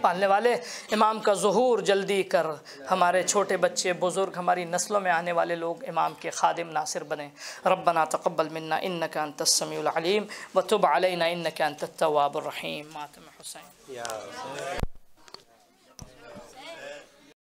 पालने वाले, इमाम का ज़हूर जल्दी कर। हमारे छोटे बच्चे, बुज़ुर्ग, हमारी नस्लों में आने वाले लोग इमाम के खादिम नासिर बने। रबना तक़ब्बल मिन्ना, इन्नका अंतस्समीउल अलीम, व तुब अलैना, इन्नका अंतत तव्वाबुर रहीम। मातम हुसैन। Yeah.